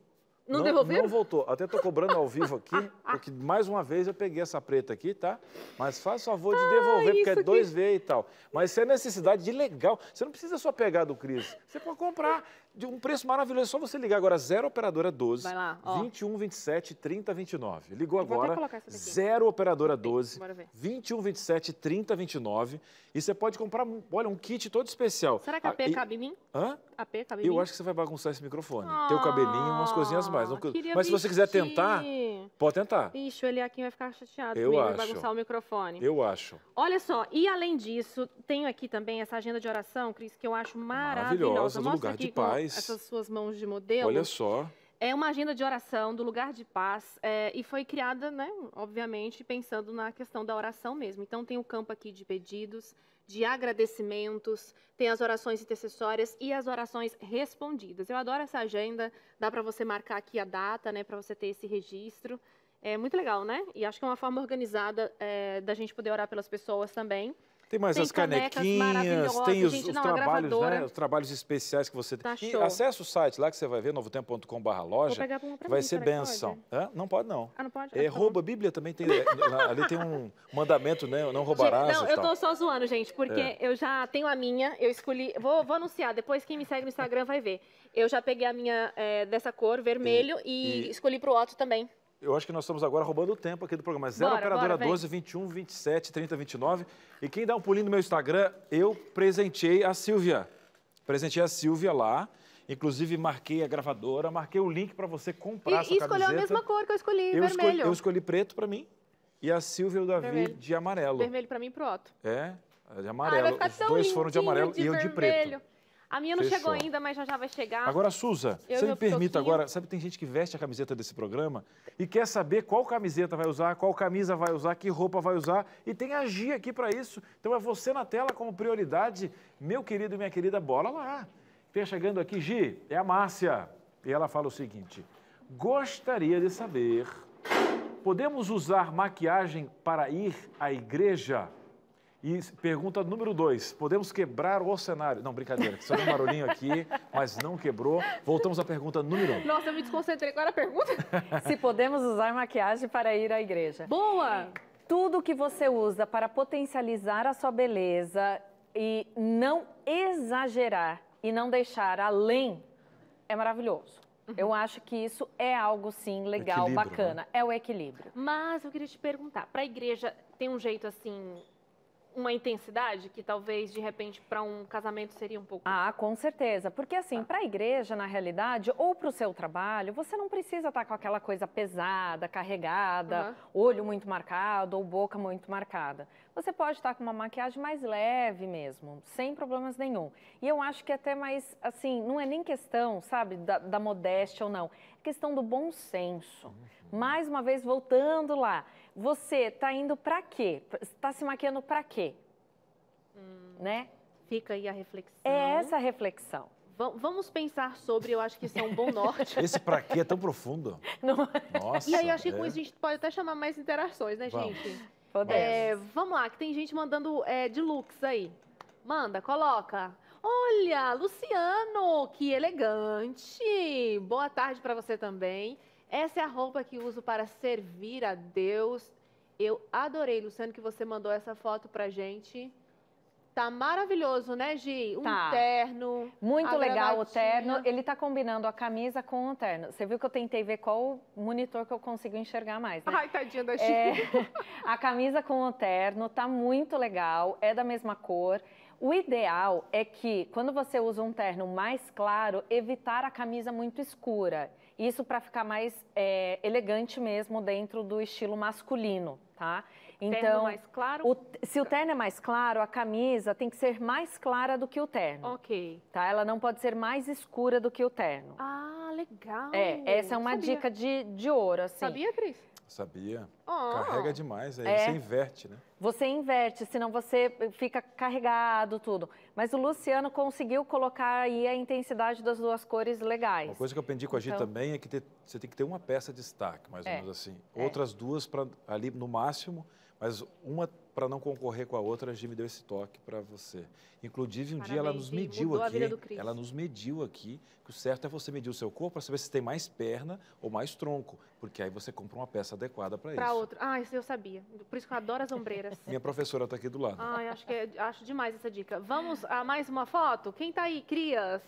Não devolveram? Não voltou. Até tô cobrando ao vivo aqui, porque mais uma vez eu peguei essa preta aqui, tá? Mas faz favor de devolver, porque isso é aqui. dois V e tal. Mas isso é necessidade de legal. Você não precisa só pegar do Cris. Você pode comprar de um preço maravilhoso. É só você ligar agora 0 operadora 12 Vai lá, ó. 21 27 30 29. Ligou agora colocar essa daqui. 0 operadora 12 Bora ver. 21 27 30 29 e você pode comprar, olha, um kit todo especial. Será que a P Ah, e- cabe em mim? Hã? A P cabe em Eu mim? acho que você vai bagunçar esse microfone. Tem o cabelinho, umas coisinhas mais. Não- Ah, Mas se você quiser vestir. tentar, pode tentar. Ixi, o Eliakim vai ficar chateado Eu comigo, acho. vai bagunçar o microfone. Eu acho. Olha só, e além disso, tenho aqui também essa agenda de oração, Cris, que eu acho maravilhosa. Maravilhosa, do lugar de com essas suas mãos de modelo. Olha só. É uma agenda de oração do lugar de paz é, e foi criada, né, obviamente, pensando na questão da oração mesmo. Então tem o campo aqui de pedidos, de agradecimentos, tem as orações intercessórias e as orações respondidas. Eu adoro essa agenda, dá para você marcar aqui a data, né, para você ter esse registro. É muito legal, né? E acho que é uma forma organizada é, da gente poder orar pelas pessoas também. Tem mais Tem as canequinhas, tem os, gente, os não, a trabalhos, né? Os trabalhos especiais que você tem. Tá E show. acessa o site lá que você vai ver, novotempo.com.br loja. Vai mim, ser benção. pode? Não pode, não. Ah, não pode? É, Ah, tá rouba a Bíblia também tem. é, lá- ali tem um mandamento, né? Não roubarás. Não, e eu tal. tô só zoando, gente, porque É. eu já tenho a minha, eu escolhi. Vou, vou anunciar, depois quem me segue no Instagram vai ver. Eu já peguei a minha é, dessa cor, vermelho, e, e- escolhi pro Otto também. Eu acho que nós estamos agora roubando o tempo aqui do programa. 0 Bora, operadora bora, vem. 12 21 27 30 29. E quem dá um pulinho no meu Instagram, eu presenteei a Silvia. Presenteei a Silvia lá. Inclusive marquei a gravadora, marquei o link para você comprar E, a sua e escolheu a camiseta. mesma cor que eu escolhi, eu escolhi, vermelho. eu escolhi preto para mim e a Silvia e o Davi Vermelho. de amarelo. Vermelho pra mim e pro Otto. É, de amarelo. Os dois foram de amarelo e eu de vermelho. preto. A minha não Fechou. chegou ainda, mas já já vai chegar. Agora, Suza, Eu você me permita agora, sabe, tem gente que veste a camiseta desse programa e quer saber qual camiseta vai usar, qual camisa vai usar, que roupa vai usar, e tem a Gi aqui para isso. Então é você na tela como prioridade, meu querido e minha querida, bora lá. Vem chegando aqui, Gi, é a Márcia. E ela fala o seguinte: gostaria de saber, podemos usar maquiagem para ir à igreja? E pergunta número dois, podemos quebrar o cenário? Não, brincadeira, só um barulhinho aqui, mas não quebrou. Voltamos à pergunta número um. Nossa, eu me desconcentrei. Qual era a pergunta? [laughs] Se podemos usar maquiagem para ir à igreja. Boa! Tudo que você usa para potencializar a sua beleza e não exagerar e não deixar além é maravilhoso. Eu acho que isso é algo sim legal, Equilíbrio, bacana. É o equilíbrio. Mas eu queria te perguntar, para a igreja tem um jeito assim, uma intensidade que talvez, de repente, para um casamento seria um pouco. Ah, com certeza. Porque, assim, Tá. para a igreja, na realidade, ou para o seu trabalho, você não precisa estar com aquela coisa pesada, carregada, Aham. olho muito marcado ou boca muito marcada. Você pode estar com uma maquiagem mais leve mesmo, sem problemas nenhum. E eu acho que até mais, assim, não é nem questão, sabe, da, da modéstia ou não. É questão do bom senso. Mais uma vez, voltando lá. Você está indo para quê? Está se maquiando para quê? Né? Fica aí a reflexão. É essa a reflexão. Va- Vamos pensar sobre, eu acho que isso é um bom norte. [laughs] Esse pra quê é tão profundo. [laughs] Não é? Nossa. E aí, eu acho que com é. isso a gente pode até chamar mais interações, né, Vamos. gente? Podemos. É, vamos lá, que tem gente mandando é, de looks aí. Manda, coloca. Olha, Luciano, que elegante. Boa tarde para você também. Essa é a roupa que uso para servir a Deus. Eu adorei, Luciano, que você mandou essa foto pra gente. Tá maravilhoso, né, Gi? Um Tá. terno. Muito legal o terno. Ele tá combinando a camisa com o terno. Você viu que eu tentei ver qual monitor que eu consigo enxergar mais, né? Ai, tadinha da Gi. É, [laughs] a camisa com o terno tá muito legal, é da mesma cor. O ideal é que, quando você usa um terno mais claro, evitar a camisa muito escura. Isso para ficar mais é, elegante mesmo dentro do estilo masculino, tá? Então, mais claro. o- se o terno é mais claro, a camisa tem que ser mais clara do que o terno, Ok. tá? Ela não pode ser mais escura do que o terno. Ah, legal. É, essa é uma Sabia. dica de, de ouro, assim. Sabia, Cris? Sabia? Oh. Carrega demais, aí É. você inverte, né? Você inverte, senão você fica carregado, tudo. Mas o Luciano conseguiu colocar aí a intensidade das duas cores legais. Uma coisa que eu aprendi com a Gi Então- também é que ter- você tem que ter uma peça de destaque, mais ou É, menos assim. é. Outras duas para ali no máximo, mas uma para não concorrer com a outra, a Gi me deu esse toque para você. Inclusive, um dia ela Parabéns, nos mediu aqui. Ela nos mediu aqui, que o certo é você medir o seu corpo para saber se tem mais perna ou mais tronco, porque aí você compra uma peça adequada para isso. outro. Ah, isso eu sabia. Por isso que eu adoro as ombreiras. Minha professora está aqui do lado. Ai, acho, que é- acho demais essa dica. Vamos a mais uma foto? Quem tá aí, crias?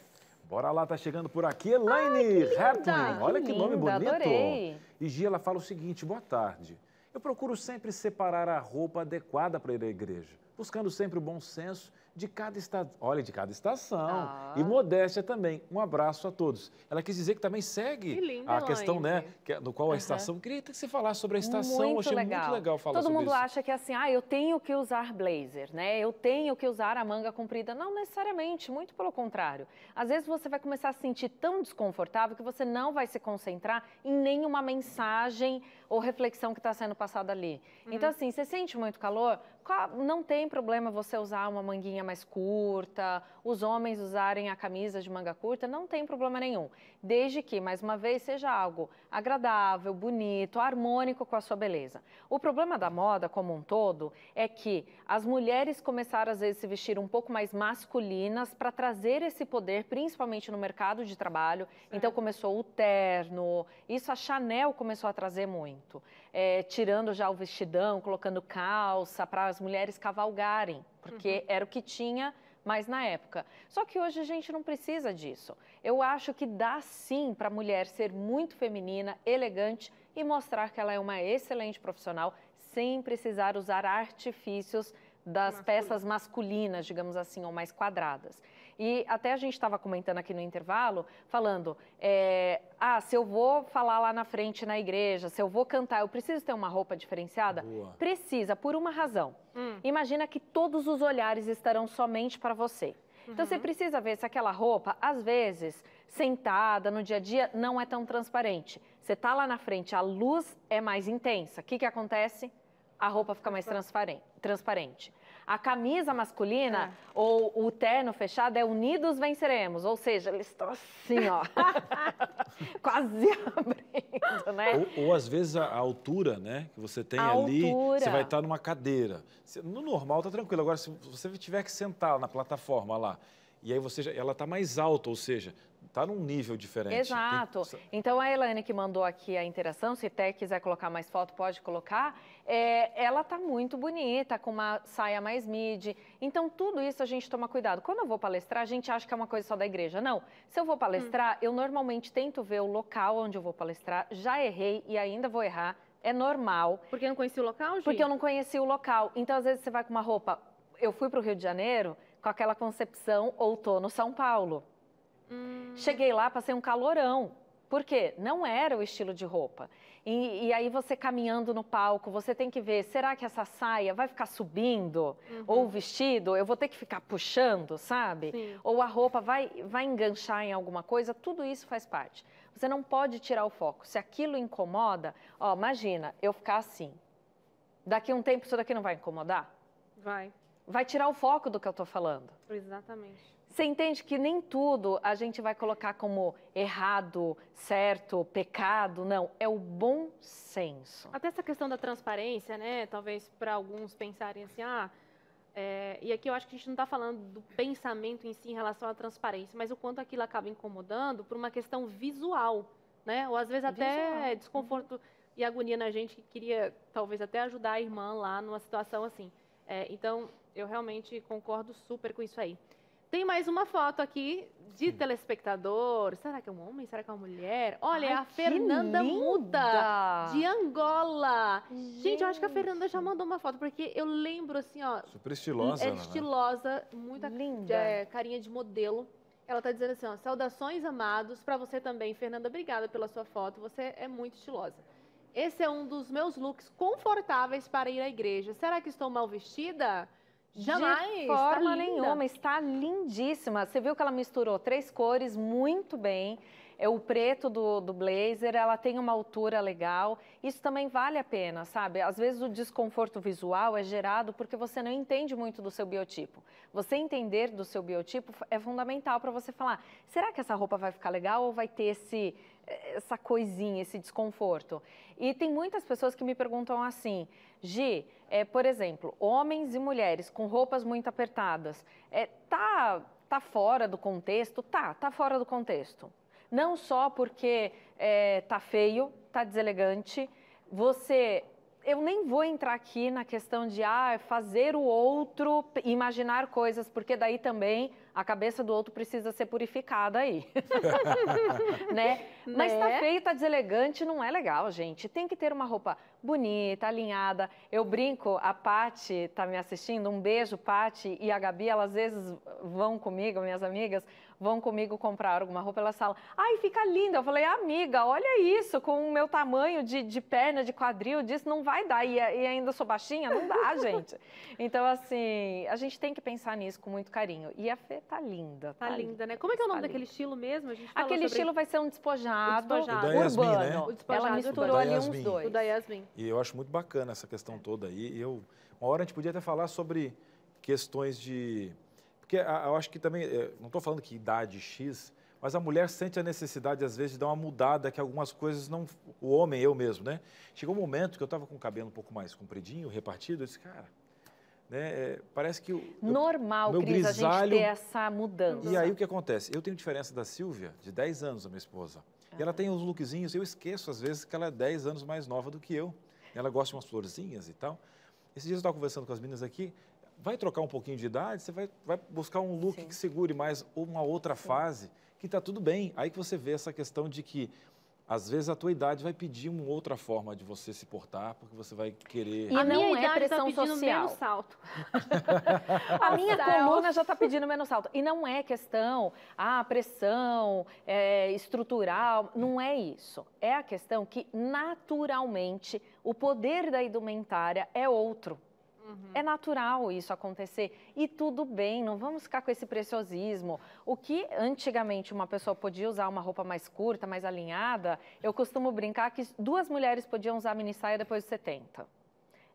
Bora lá, tá chegando por aqui, Elaine Hertling. Olha que nome linda, bonito. adorei. E Gia, ela fala o seguinte: boa tarde. Eu procuro sempre separar a roupa adequada para ir à igreja, buscando sempre o bom senso de cada estação. Olha, de cada estação. Ah. E modéstia também. Um abraço a todos. Ela quis dizer que também segue Que linda, a questão, né? que é- no qual a estação. Queria que você falasse sobre a estação. Muito Eu achei legal. muito legal falar Todo sobre mundo isso. acha que é assim, ah, eu tenho que usar blazer, né? Eu tenho que usar a manga comprida. Não necessariamente, muito pelo contrário. Às vezes você vai começar a se sentir tão desconfortável que você não vai se concentrar em nenhuma mensagem ou reflexão que está sendo passada ali. Então, assim, você sente muito calor, não tem problema você usar uma manguinha mais curta, os homens usarem a camisa de manga curta, não tem problema nenhum. Desde que, mais uma vez, seja algo agradável, bonito, harmônico com a sua beleza. O problema da moda como um todo é que as mulheres começaram, às vezes, a se vestir um pouco mais masculinas para trazer esse poder, principalmente no mercado de trabalho. Então, começou o terno, isso a Chanel começou a trazer muito. É, tirando já o vestidão, colocando calça para as mulheres cavalgarem, porque era o que tinha mais na época. Só que hoje a gente não precisa disso. Eu acho que dá sim para a mulher ser muito feminina, elegante e mostrar que ela é uma excelente profissional sem precisar usar artifícios das Masculino. peças masculinas, digamos assim, ou mais quadradas. E até a gente estava comentando aqui no intervalo, falando, é, ah, se eu vou falar lá na frente na igreja, se eu vou cantar, eu preciso ter uma roupa diferenciada? Boa. Precisa, por uma razão. Hum. Imagina que todos os olhares estarão somente para você. Então você precisa ver se aquela roupa, às vezes, sentada no dia a dia, não é tão transparente. Você está lá na frente, a luz é mais intensa. O que, que acontece? A roupa fica mais transparente. A camisa masculina ou o terno fechado é unidos venceremos, ou seja, eles estão assim, ó, [laughs] quase abrindo, né? Ou, ou, às vezes a, a altura, né, que você tem A ali, altura. você vai estar numa cadeira. No normal tá tranquilo. Agora, se você tiver que sentar na plataforma lá, e aí você já, ela tá mais alta, ou seja, tá num nível diferente. Tem- Exato. Então a Elaine que mandou aqui a interação, se até quiser colocar mais foto, pode colocar. É, ela tá muito bonita, com uma saia mais midi. Então tudo isso a gente toma cuidado. Quando eu vou palestrar, a gente acha que é uma coisa só da igreja. Não. Se eu vou palestrar, eu normalmente tento ver o local onde eu vou palestrar. Já errei e ainda vou errar. É normal. Porque não conhecia o local, Gi? Porque eu não conheci o local. Então, às vezes, você vai com uma roupa eu fui para o Rio de Janeiro com aquela concepção outono São Paulo. Hum, Cheguei lá, passei um calorão. Por quê? Não era o estilo de roupa. E, e aí você caminhando no palco, você tem que ver, será que essa saia vai ficar subindo? uhum, Ou o vestido, eu vou ter que ficar puxando, sabe? sim. Ou a roupa vai, vai enganchar em alguma coisa, tudo isso faz parte. Você não pode tirar o foco. Se aquilo incomoda, ó, imagina, eu ficar assim. Daqui a um tempo isso daqui não vai incomodar? Vai, Vai tirar o foco do que eu estou falando. exatamente. Você entende que nem tudo a gente vai colocar como errado, certo, pecado, não. É o bom senso. Até essa questão da transparência, né? Talvez para alguns pensarem assim, ah, é, e aqui eu acho que a gente não está falando do pensamento em si em relação à transparência, mas o quanto aquilo acaba incomodando por uma questão visual, né? Ou às vezes até Visual. desconforto e agonia na gente que queria talvez até ajudar a irmã lá numa situação assim. É, então, eu realmente concordo super com isso aí. Tem mais uma foto aqui de telespectador. Será que é um homem? Será que é uma mulher? Olha, é Ai, a que Fernanda Muda, de Angola. Gente, eu acho que a Fernanda já mandou uma foto, porque eu lembro assim, ó, Super estilosa, é Ana, né? estilosa, muita Linda. é, carinha de modelo. Ela tá dizendo assim, ó, saudações amados para você também, Fernanda. Obrigada pela sua foto. Você é muito estilosa. Esse é um dos meus looks confortáveis para ir à igreja. Será que estou mal vestida? Jamais. De forma nenhuma, está lindíssima. Você viu que ela misturou três cores muito bem. É o preto do, do blazer, ela tem uma altura legal. Isso também vale a pena, sabe? Às vezes o desconforto visual é gerado porque você não entende muito do seu biotipo. Você entender do seu biotipo é fundamental para você falar: será que essa roupa vai ficar legal ou vai ter esse, essa coisinha, esse desconforto? E tem muitas pessoas que me perguntam assim, Gi, é, por exemplo, homens e mulheres com roupas muito apertadas, é, tá, tá fora do contexto? Tá, tá fora do contexto. Não só porque é, tá feio, tá deselegante, você... Eu nem vou entrar aqui na questão de ah, fazer o outro imaginar coisas, porque daí também a cabeça do outro precisa ser purificada aí. [laughs] né? Mas tá Né? feio, tá deselegante, não é legal, gente. Tem que ter uma roupa bonita, alinhada. Eu brinco, a Pati tá me assistindo, um beijo, Pati, e a Gabi, elas às vezes vão comigo, minhas amigas, vão comigo comprar alguma roupa, elas falam, ai, fica linda. Eu falei, amiga, olha isso, com o meu tamanho de, de perna, de quadril, disso não vai dar. E, e ainda sou baixinha, não dá, [laughs] gente. Então, assim, a gente tem que pensar nisso com muito carinho. E a Fê tá linda. Tá linda, né? Como é que é o nome Tá daquele linda. estilo mesmo? A gente falou Aquele sobre estilo vai ser um despojado, O despojado. O da Yasmin, urbano. né? O despojado Ela misturou O da ali uns dois. o da Yasmin. E eu acho muito bacana essa questão toda aí. E eu, uma hora a gente podia até falar sobre questões de. Porque eu acho que também, eh, não estou falando que idade X, mas a mulher sente a necessidade, às vezes, de dar uma mudada, que algumas coisas não. O homem, eu mesmo, né? Chegou um momento que eu estava com o cabelo um pouco mais compridinho, repartido, eu disse, cara, né, eh, parece que. eu- Normal, meu Cris, a gente grisalho- ter essa mudança. E aí o que acontece? Eu tenho diferença da Silvia, de 10 anos, a minha esposa. E ela tem uns lookzinhos, eu esqueço às vezes que ela é 10 anos mais nova do que eu. Ela gosta de umas florzinhas e tal. Esses dias eu estava conversando com as meninas aqui, vai trocar um pouquinho de idade, você vai, vai buscar um look Sim. que segure mais uma outra fase, que está tudo bem. Aí que você vê essa questão de que às vezes a tua idade vai pedir uma outra forma de você se portar, porque você vai querer... E a não minha é idade pressão tá pedindo social. menos salto. [laughs] A minha coluna já está pedindo menos salto. E não é questão, ah, pressão é, estrutural, não é isso. É a questão que, naturalmente, o poder da indumentária é outro. Uhum. É natural isso acontecer e tudo bem, não vamos ficar com esse preciosismo. O que antigamente uma pessoa podia usar uma roupa mais curta, mais alinhada, eu costumo brincar que duas mulheres podiam usar mini saia depois dos 70.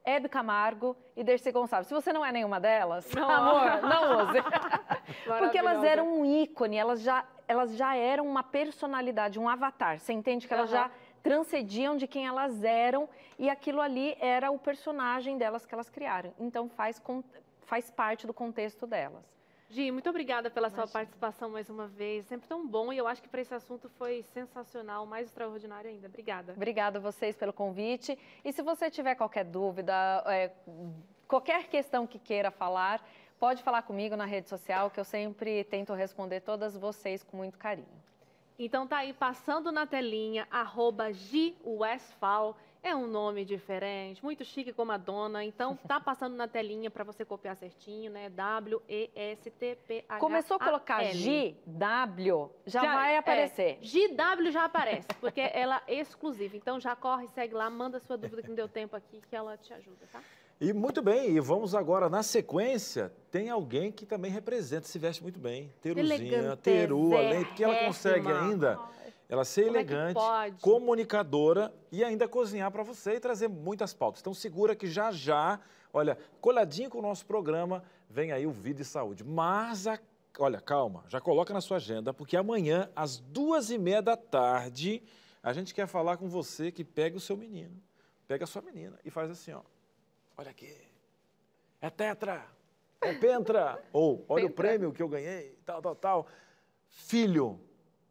Hebe Camargo e Dercy Gonçalves. Se você não é nenhuma delas, Não. amor, não use. [laughs] Porque elas eram um ícone, elas já, elas já eram uma personalidade, um avatar. Você entende que elas Aham. já transcediam de quem elas eram e aquilo ali era o personagem delas que elas criaram. Então faz, faz parte do contexto delas. Gi, muito obrigada pela sua Imagina. participação mais uma vez. Sempre tão bom e eu acho que para esse assunto foi sensacional, mais extraordinário ainda. Obrigada. Obrigada a vocês pelo convite. E se você tiver qualquer dúvida, é, qualquer questão que queira falar, pode falar comigo na rede social, que eu sempre tento responder todas vocês com muito carinho. Então tá aí passando na telinha, arroba Westphal. É um nome diferente, muito chique como a dona. Então, [laughs] tá passando na telinha para você copiar certinho, né? W-E-S-T-P-H. Começou a colocar G, W, já, já vai aparecer. É, GW já aparece, porque ela é exclusiva. Então, já corre, segue lá, manda sua dúvida que não deu tempo aqui, que ela te ajuda, tá? E muito bem, e vamos agora, na sequência, tem alguém que também representa, se veste muito bem. Teruzinha, Teru, além, porque ela consegue ainda ela ser Como elegante, é comunicadora e ainda cozinhar para você e trazer muitas pautas. Então segura que já já, olha, coladinho com o nosso programa, vem aí o Vida e Saúde. Mas, a, olha, calma, já coloca na sua agenda, porque amanhã, às duas e meia da tarde, a gente quer falar com você que pega o seu menino, pega a sua menina e faz assim, ó. Olha aqui, é tetra, é pentra, [laughs] ou olha Pentra. o prêmio que eu ganhei, tal, tal, tal. Filho,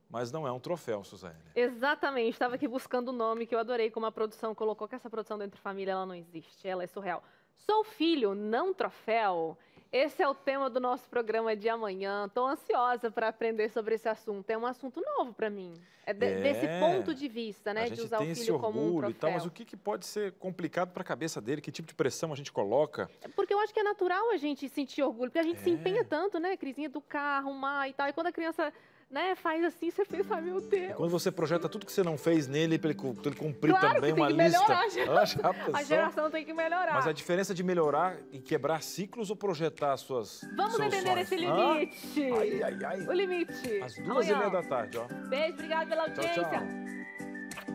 mas não é um troféu, Suzane. Exatamente, estava aqui buscando o nome que eu adorei como a produção colocou que essa produção dentro de família ela não existe, ela é surreal. Sou filho, não troféu. Esse é o tema do nosso programa de amanhã. Estou ansiosa para aprender sobre esse assunto. É um assunto novo para mim. É, de- É. desse ponto de vista, né, a de usar tem o filho como um troféu. e tal, mas o que, que pode ser complicado para a cabeça dele? Que tipo de pressão a gente coloca? Porque eu acho que é natural a gente sentir orgulho, porque a gente se É. empenha tanto, né, Crisinha, do carro, arrumar e tal. E quando a criança, né, faz assim, você pensa, meu Deus. Quando você projeta tudo que você não fez nele para ele, ele cumprir Claro também uma lista. [laughs] a geração. [laughs] Ah, A geração tem que melhorar. Mas a diferença de melhorar e quebrar ciclos ou projetar suas Vamos entender sonhos? esse limite. Ai, ai, ai. O limite. Às duas e meia da tarde, ó. Beijo, obrigada pela Tchau, audiência. tchau.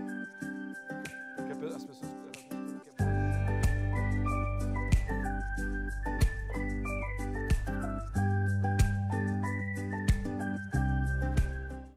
Porque as pessoas